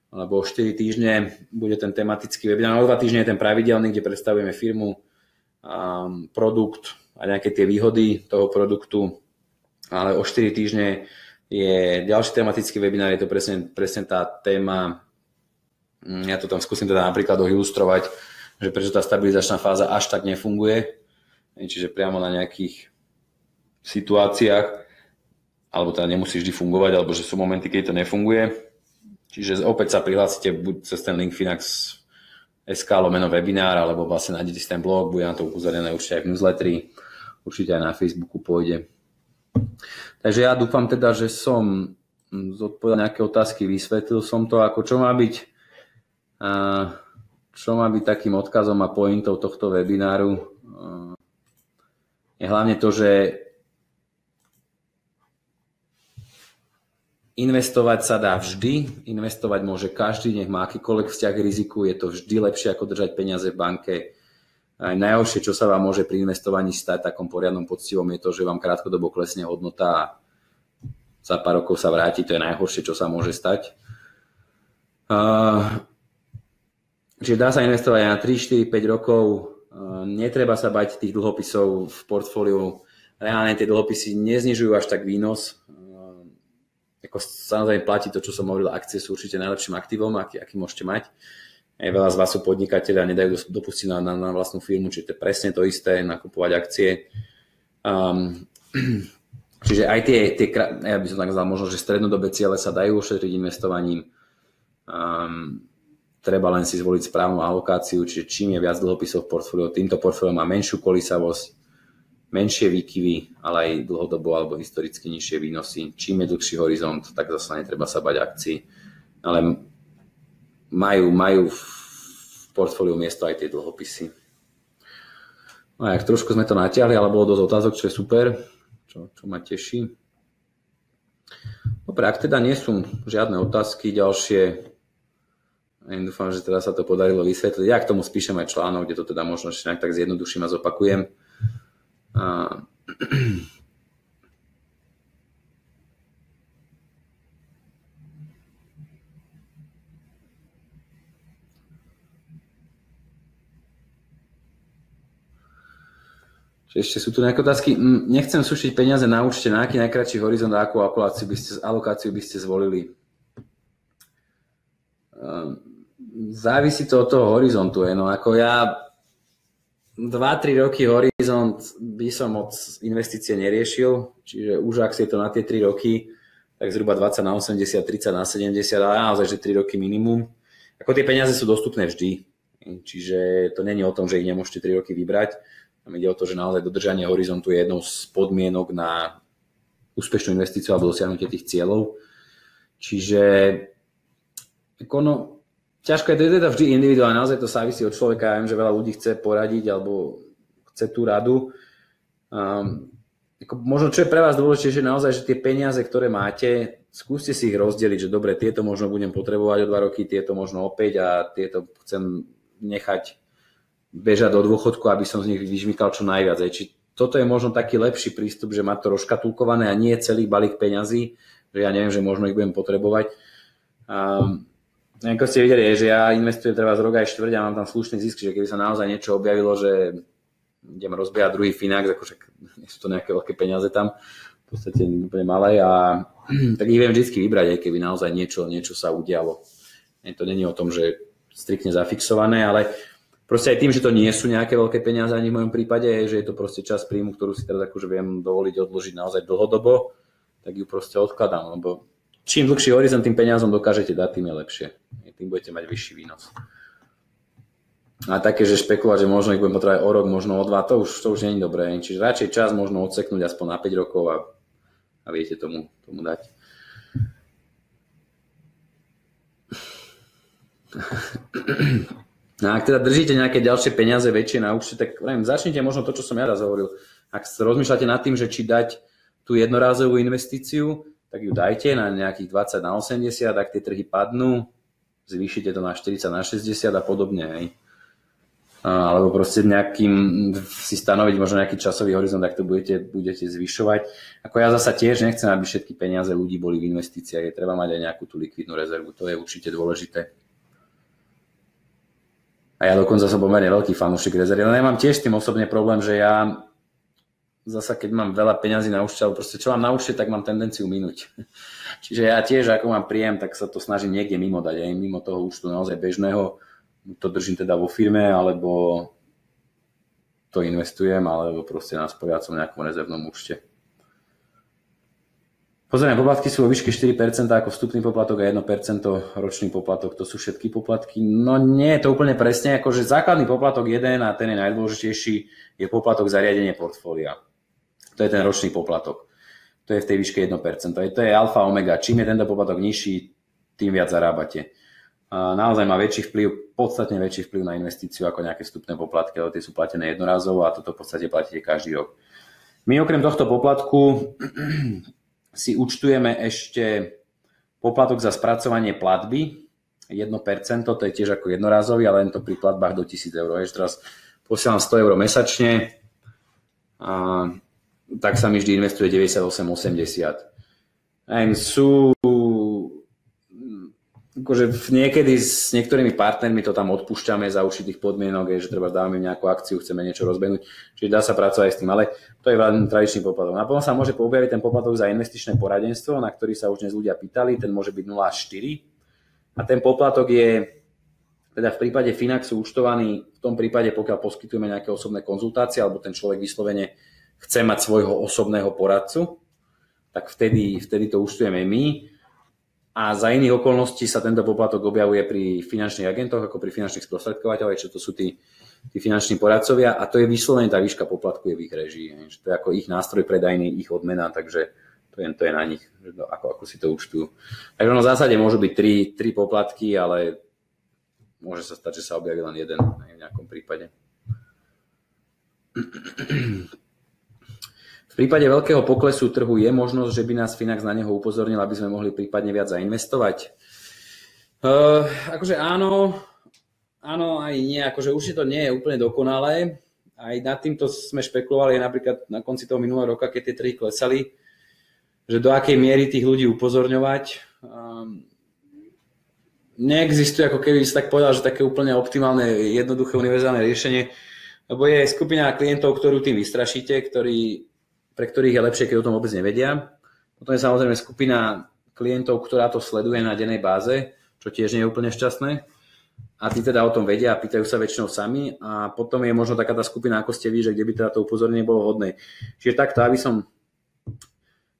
alebo o 4 týždne bude ten tematický webinár. O 2 týždne je ten pravidelný, kde predstavujeme firmu, um, produkt, a nejaké tie výhody toho produktu, ale o 4 týždne je ďalší tematický webinár, je to presne, presne tá téma, mm, ja to tam skúsim teda napríklad ilustrovať, že prečo tá stabilizačná fáza až tak nefunguje, čiže priamo na nejakých situáciách, alebo teda nemusí vždy fungovať, alebo že sú momenty, keď to nefunguje. Čiže opäť sa prihlásite buď cez ten link Finax SK lomeno webinár, alebo vlastne nájdete si ten blog, bude na to upozornené určite aj v newsletteri určite aj na Facebooku pôjde. Takže ja dúfam teda, že som zodpovedal nejaké otázky, vysvetlil som to, ako čo má byť, čo má byť takým odkazom a pointou tohto webináru. Je hlavne to, že investovať sa dá vždy, investovať môže každý, nech má akýkoľvek vzťah k riziku, je to vždy lepšie ako držať peniaze v banke aj najhoršie, čo sa vám môže pri investovaní stať takom poriadnom poctivom, je to, že vám krátkodobo klesne hodnota a za pár rokov sa vráti. To je najhoršie, čo sa môže stať. Uh, čiže dá sa investovať aj na 3, 4, 5 rokov. Uh, netreba sa bať tých dlhopisov v portfóliu. Reálne tie dlhopisy neznižujú až tak výnos. Ako samozrejme platí to, čo som hovoril, akcie sú určite najlepším aktívom, aký, aký môžete mať. Aj veľa z vás sú podnikateľi a nedajú dopustiť na, na, na vlastnú firmu, čiže to je presne to isté, nakupovať akcie. Um, čiže aj tie, tie, ja by som tak nazval, možno, že strednodobé ciele sa dajú ušetriť investovaním. Um, treba len si zvoliť správnu alokáciu, čiže čím je viac dlhopisov v portfóliu, týmto portfólio má menšiu kolisavosť, menšie výkyvy, ale aj dlhodobo alebo historicky nižšie výnosy. Čím je dlhší horizont, tak zase netreba sa bať akcií. Ale majú, majú v portfóliu miesto aj tie dlhopisy. No a trošku sme to natiahli, ale bolo dosť otázok, čo je super, čo, čo ma teší. Dobre, ak teda nie sú žiadne otázky ďalšie, ja dúfam, že teda sa to podarilo vysvetliť. Ja k tomu spíšem aj článok, kde to teda možno ešte nejak tak zjednoduším a zopakujem. A... Ešte sú tu nejaké otázky. Nechcem sušiť peniaze na účte, na aký najkračší horizont a akú alokáciu by ste, alokáciu by ste zvolili? Ehm, závisí to od toho horizontu. Je. No ako ja 2-3 roky horizont by som od investície neriešil, čiže už ak si to na tie 3 roky, tak zhruba 20 na 80, 30 na 70, ale naozaj, že 3 roky minimum. Ako tie peniaze sú dostupné vždy, čiže to není o tom, že ich nemôžete 3 roky vybrať. Tam ide o to, že naozaj dodržanie horizontu je jednou z podmienok na úspešnú investíciu alebo dosiahnutie tých cieľov. Čiže ako no, ťažko je to, to vždy individuálne, naozaj to závisí od človeka. Ja viem, že veľa ľudí chce poradiť alebo chce tú radu. Um, ako možno čo je pre vás dôležité, že naozaj, že tie peniaze, ktoré máte, skúste si ich rozdeliť, že dobre, tieto možno budem potrebovať o dva roky, tieto možno opäť a tieto chcem nechať bežať do dôchodku, aby som z nich vyžmykal čo najviac. Či toto je možno taký lepší prístup, že má to rozkatulkované a nie celý balík peňazí, že ja neviem, že možno ich budem potrebovať. Um, ako ste videli, že ja investujem treba z roka aj štvrť a mám tam slušný zisk, že keby sa naozaj niečo objavilo, že idem rozbiehať druhý Finax, ako však nie sú to nejaké veľké peniaze tam, v podstate úplne malé a tak ich viem vždy vybrať, aj keby naozaj niečo, niečo sa udialo. To není o tom, že striktne zafixované, ale proste aj tým, že to nie sú nejaké veľké peniaze ani v mojom prípade, že je to proste čas príjmu, ktorú si teraz akože viem dovoliť odložiť naozaj dlhodobo, tak ju proste odkladám, lebo čím dlhší horizont tým peniazom dokážete dať, tým je lepšie. Tým budete mať vyšší výnos. A také, že špekulovať, že možno ich budem potrebovať o rok, možno o dva, to už, to už nie je dobré. Čiže radšej čas možno odseknúť aspoň na 5 rokov a, a viete tomu, tomu dať. No a ak teda držíte nejaké ďalšie peniaze väčšie na účte, tak neviem, začnite možno to, čo som ja raz hovoril. Ak rozmýšľate nad tým, že či dať tú jednorázovú investíciu, tak ju dajte na nejakých 20 na 80, ak tie trhy padnú, zvýšite to na 40 na 60 a podobne. Hej alebo proste nejakým, si stanoviť možno nejaký časový horizont, ak to budete, budete zvyšovať. Ako ja zasa tiež nechcem, aby všetky peniaze ľudí boli v investíciách, je treba mať aj nejakú tú likvidnú rezervu, to je určite dôležité. A ja dokonca som pomerne veľký fanúšik rezervy, ale ja mám tiež tým osobne problém, že ja zasa keď mám veľa peňazí na účte, alebo proste čo mám na účte, tak mám tendenciu minúť. Čiže ja tiež, ako mám príjem, tak sa to snažím niekde mimo dať, aj mimo toho účtu naozaj bežného, to držím teda vo firme, alebo to investujem, alebo proste na spojacom nejakom rezervnom účte. Pozrieme, poplatky sú vo výške 4% ako vstupný poplatok a 1% ročný poplatok. To sú všetky poplatky. No nie je to úplne presne, akože základný poplatok jeden a ten je najdôležitejší, je poplatok za riadenie portfólia. To je ten ročný poplatok. To je v tej výške 1%. To je alfa omega. Čím je tento poplatok nižší, tým viac zarábate naozaj má väčší vplyv, podstatne väčší vplyv na investíciu ako nejaké vstupné poplatky, ale tie sú platené jednorazovo a toto v podstate platíte každý rok. My okrem tohto poplatku si účtujeme ešte poplatok za spracovanie platby, 1%, to je tiež ako jednorazový, ale len to pri platbách do 1000 eur. Ešte teraz posielam 100 eur mesačne, a, tak sa mi vždy investuje 98,80. Sú akože niekedy s niektorými partnermi to tam odpúšťame za určitých podmienok, je, že treba dávame nejakú akciu, chceme niečo rozbehnúť, čiže dá sa pracovať aj s tým, ale to je veľmi tradičný poplatok. A potom sa môže objaviť ten poplatok za investičné poradenstvo, na ktorý sa už dnes ľudia pýtali, ten môže byť 0,4 a ten poplatok je teda v prípade Finaxu účtovaný v tom prípade, pokiaľ poskytujeme nejaké osobné konzultácie alebo ten človek vyslovene chce mať svojho osobného poradcu, tak vtedy, vtedy to účtujeme my a za iných okolností sa tento poplatok objavuje pri finančných agentoch, ako pri finančných sprostredkovateľoch, čo to sú tí, tí finanční poradcovia a to je vyslovene tá výška poplatku je v ich režii. Že to je ako ich nástroj predajný, ich odmena, takže to je, to je na nich, ako, ako si to účtujú. Takže ono v zásade môžu byť tri, tri poplatky, ale môže sa stať, že sa objaví len jeden v nejakom prípade. V prípade veľkého poklesu trhu je možnosť, že by nás Finax na neho upozornil, aby sme mohli prípadne viac zainvestovať? Uh, akože áno, áno aj nie. Akože určite to nie je úplne dokonalé. Aj nad týmto sme špekulovali napríklad na konci toho minulého roka, keď tie trhy klesali, že do akej miery tých ľudí upozorňovať. Um, neexistuje, ako keby si tak povedal, že také úplne optimálne, jednoduché, univerzálne riešenie, lebo je skupina klientov, ktorú tým vystrašíte, ktorí pre ktorých je lepšie, keď o tom vôbec nevedia. Potom je samozrejme skupina klientov, ktorá to sleduje na dennej báze, čo tiež nie je úplne šťastné. a tí teda o tom vedia a pýtajú sa väčšinou sami a potom je možno taká tá skupina, ako ste vy, že kde by teda to upozornenie bolo hodné. Čiže takto, aby som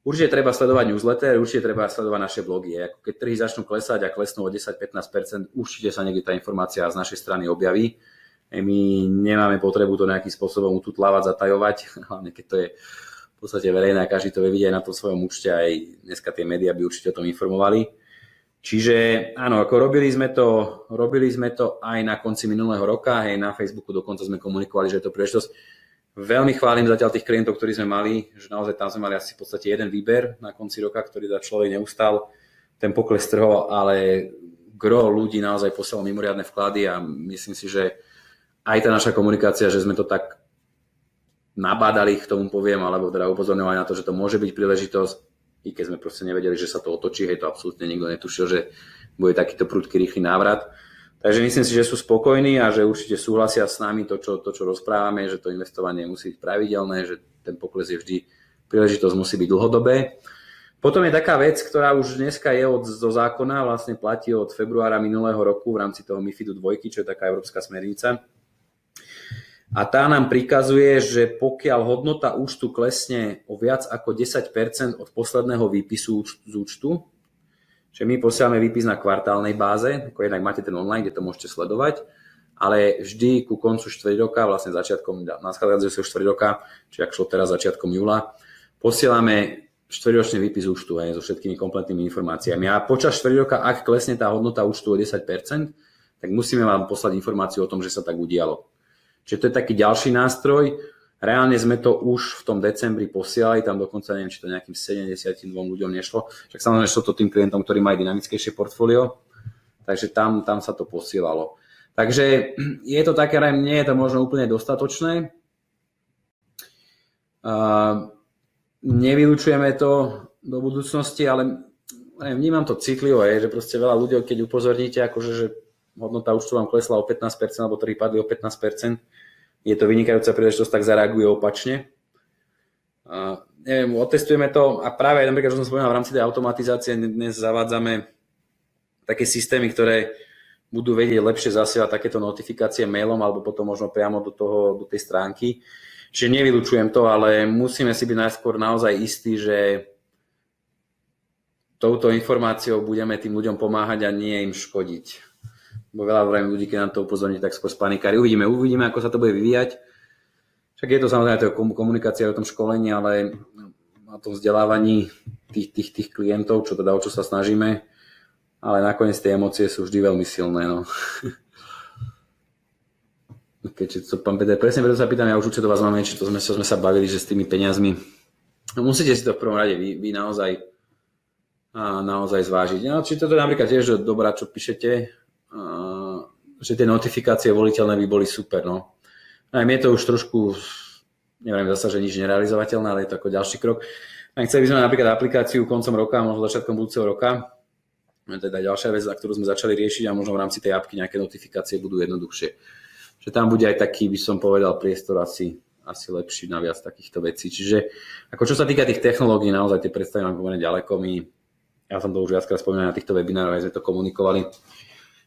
Určite treba sledovať newsletter, určite treba sledovať naše blogy. Ako keď trhy začnú klesať a klesnú o 10-15%, určite sa niekde tá informácia z našej strany objaví. My nemáme potrebu to nejakým spôsobom ututlávať, zatajovať, hlavne keď to je v podstate verejné a každý to vie vidieť na tom svojom účte, aj dneska tie médiá by určite o tom informovali. Čiže áno, ako robili sme to, robili sme to aj na konci minulého roka, aj na Facebooku dokonca sme komunikovali, že je to príležitosť. Veľmi chválim zatiaľ tých klientov, ktorí sme mali, že naozaj tam sme mali asi v podstate jeden výber na konci roka, ktorý za človek neustal ten pokles trhov, ale gro ľudí naozaj posielalo mimoriadne vklady a myslím si, že aj tá naša komunikácia, že sme to tak nabádali, k tomu poviem, alebo teda upozorňovali na to, že to môže byť príležitosť, i keď sme proste nevedeli, že sa to otočí, hej, to absolútne nikto netušil, že bude takýto prudký, rýchly návrat. Takže myslím si, že sú spokojní a že určite súhlasia s nami to, čo, to, čo rozprávame, že to investovanie musí byť pravidelné, že ten pokles je vždy, príležitosť musí byť dlhodobé. Potom je taká vec, ktorá už dneska je od, zo zákona, vlastne platí od februára minulého roku v rámci toho MIFIDu 2, čo je taká európska smernica, a tá nám prikazuje, že pokiaľ hodnota účtu klesne o viac ako 10% od posledného výpisu z účtu, že my posielame výpis na kvartálnej báze, ako jednak máte ten online, kde to môžete sledovať, ale vždy ku koncu štvrť roka, vlastne začiatkom naschádzajúceho štvrť roka, či ak šlo teraz začiatkom júla, posielame štvrťročný výpis účtu aj so všetkými kompletnými informáciami. A počas štvrť roka, ak klesne tá hodnota účtu o 10%, tak musíme vám poslať informáciu o tom, že sa tak udialo. Čiže to je taký ďalší nástroj. Reálne sme to už v tom decembri posielali, tam dokonca neviem, či to nejakým 72 ľuďom nešlo. Však samozrejme nešlo to tým klientom, ktorí majú dynamickejšie portfólio, takže tam, tam sa to posielalo. Takže je to také, nie je to možno úplne dostatočné. Uh, nevylučujeme to do budúcnosti, ale vnímam to citlivo, je, že proste veľa ľudí, keď upozorníte, akože, že hodnota účtu vám klesla o 15%, alebo trhy padli o 15%, je to vynikajúca príležitosť, tak zareaguje opačne. A, neviem, otestujeme to a práve aj napríklad, čo som spomínal, v rámci tej automatizácie dnes zavádzame také systémy, ktoré budú vedieť lepšie zasielať takéto notifikácie mailom alebo potom možno priamo do, toho, do tej stránky. Čiže nevylučujem to, ale musíme si byť najskôr naozaj istí, že touto informáciou budeme tým ľuďom pomáhať a nie im škodiť bo veľa vrajím ľudí, keď nám to upozorní, tak skôr spanikári. Uvidíme, uvidíme, ako sa to bude vyvíjať. Však je to samozrejme to komunikácia o tom školení, ale na tom vzdelávaní tých, tých, tých klientov, čo teda o čo sa snažíme, ale nakoniec tie emócie sú vždy veľmi silné. No. Keďže to pán Peter, presne preto sa pýtam, ja už určite vás máme, či to sme, sme sa bavili, že s tými peniazmi, no musíte si to v prvom rade vy, vy naozaj, a naozaj zvážiť. No, či to je napríklad tiež dobrá, čo píšete, že tie notifikácie voliteľné by boli super. No. Aj mne to už trošku, neviem zase, že nič nerealizovateľné, ale je to ako ďalší krok. A chceli by sme napríklad aplikáciu koncom roka, možno začiatkom budúceho roka. Je teda ďalšia vec, na ktorú sme začali riešiť a možno v rámci tej apky nejaké notifikácie budú jednoduchšie. Že tam bude aj taký, by som povedal, priestor asi, asi lepší na viac takýchto vecí. Čiže ako čo sa týka tých technológií, naozaj tie predstavy mám pomerne ďaleko. My, ja som to už viackrát spomínal na týchto webinároch, aj sme to komunikovali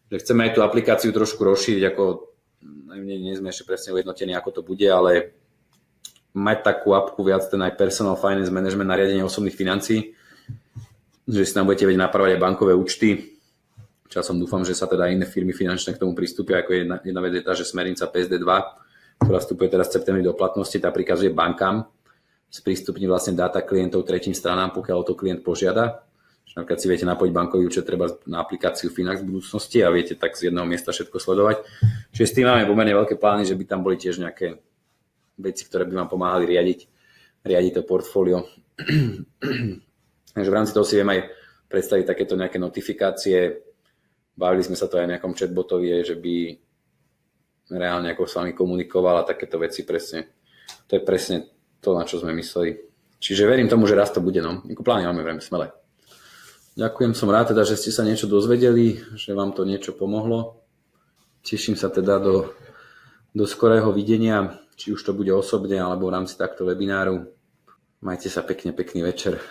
že chceme aj tú aplikáciu trošku rozšíriť, ako nie, nie sme ešte presne ujednotení, ako to bude, ale mať takú apku viac ten aj personal finance management nariadenie osobných financií, že si tam budete vedieť napravať aj bankové účty. Časom dúfam, že sa teda iné firmy finančné k tomu pristúpia, ako jedna, jedna vec je tá, že smernica PSD2, ktorá vstupuje teraz v septembri do platnosti, tá prikazuje bankám sprístupniť vlastne dáta klientov tretím stranám, pokiaľ o to klient požiada Napríklad si viete napojiť bankový účet treba na aplikáciu Finax v budúcnosti a viete tak z jedného miesta všetko sledovať. Čiže s tým máme pomerne veľké plány, že by tam boli tiež nejaké veci, ktoré by vám pomáhali riadiť, riadiť to portfólio. Takže v rámci toho si viem aj predstaviť takéto nejaké notifikácie. Bavili sme sa to aj v nejakom chatbotovi, že by reálne ako s vami komunikoval a takéto veci presne. To je presne to, na čo sme mysleli. Čiže verím tomu, že raz to bude. No. Plány máme veľmi smelé. Ďakujem, som rád teda, že ste sa niečo dozvedeli, že vám to niečo pomohlo. Teším sa teda do, do skorého videnia, či už to bude osobne alebo v rámci takto webináru. Majte sa pekne, pekný večer.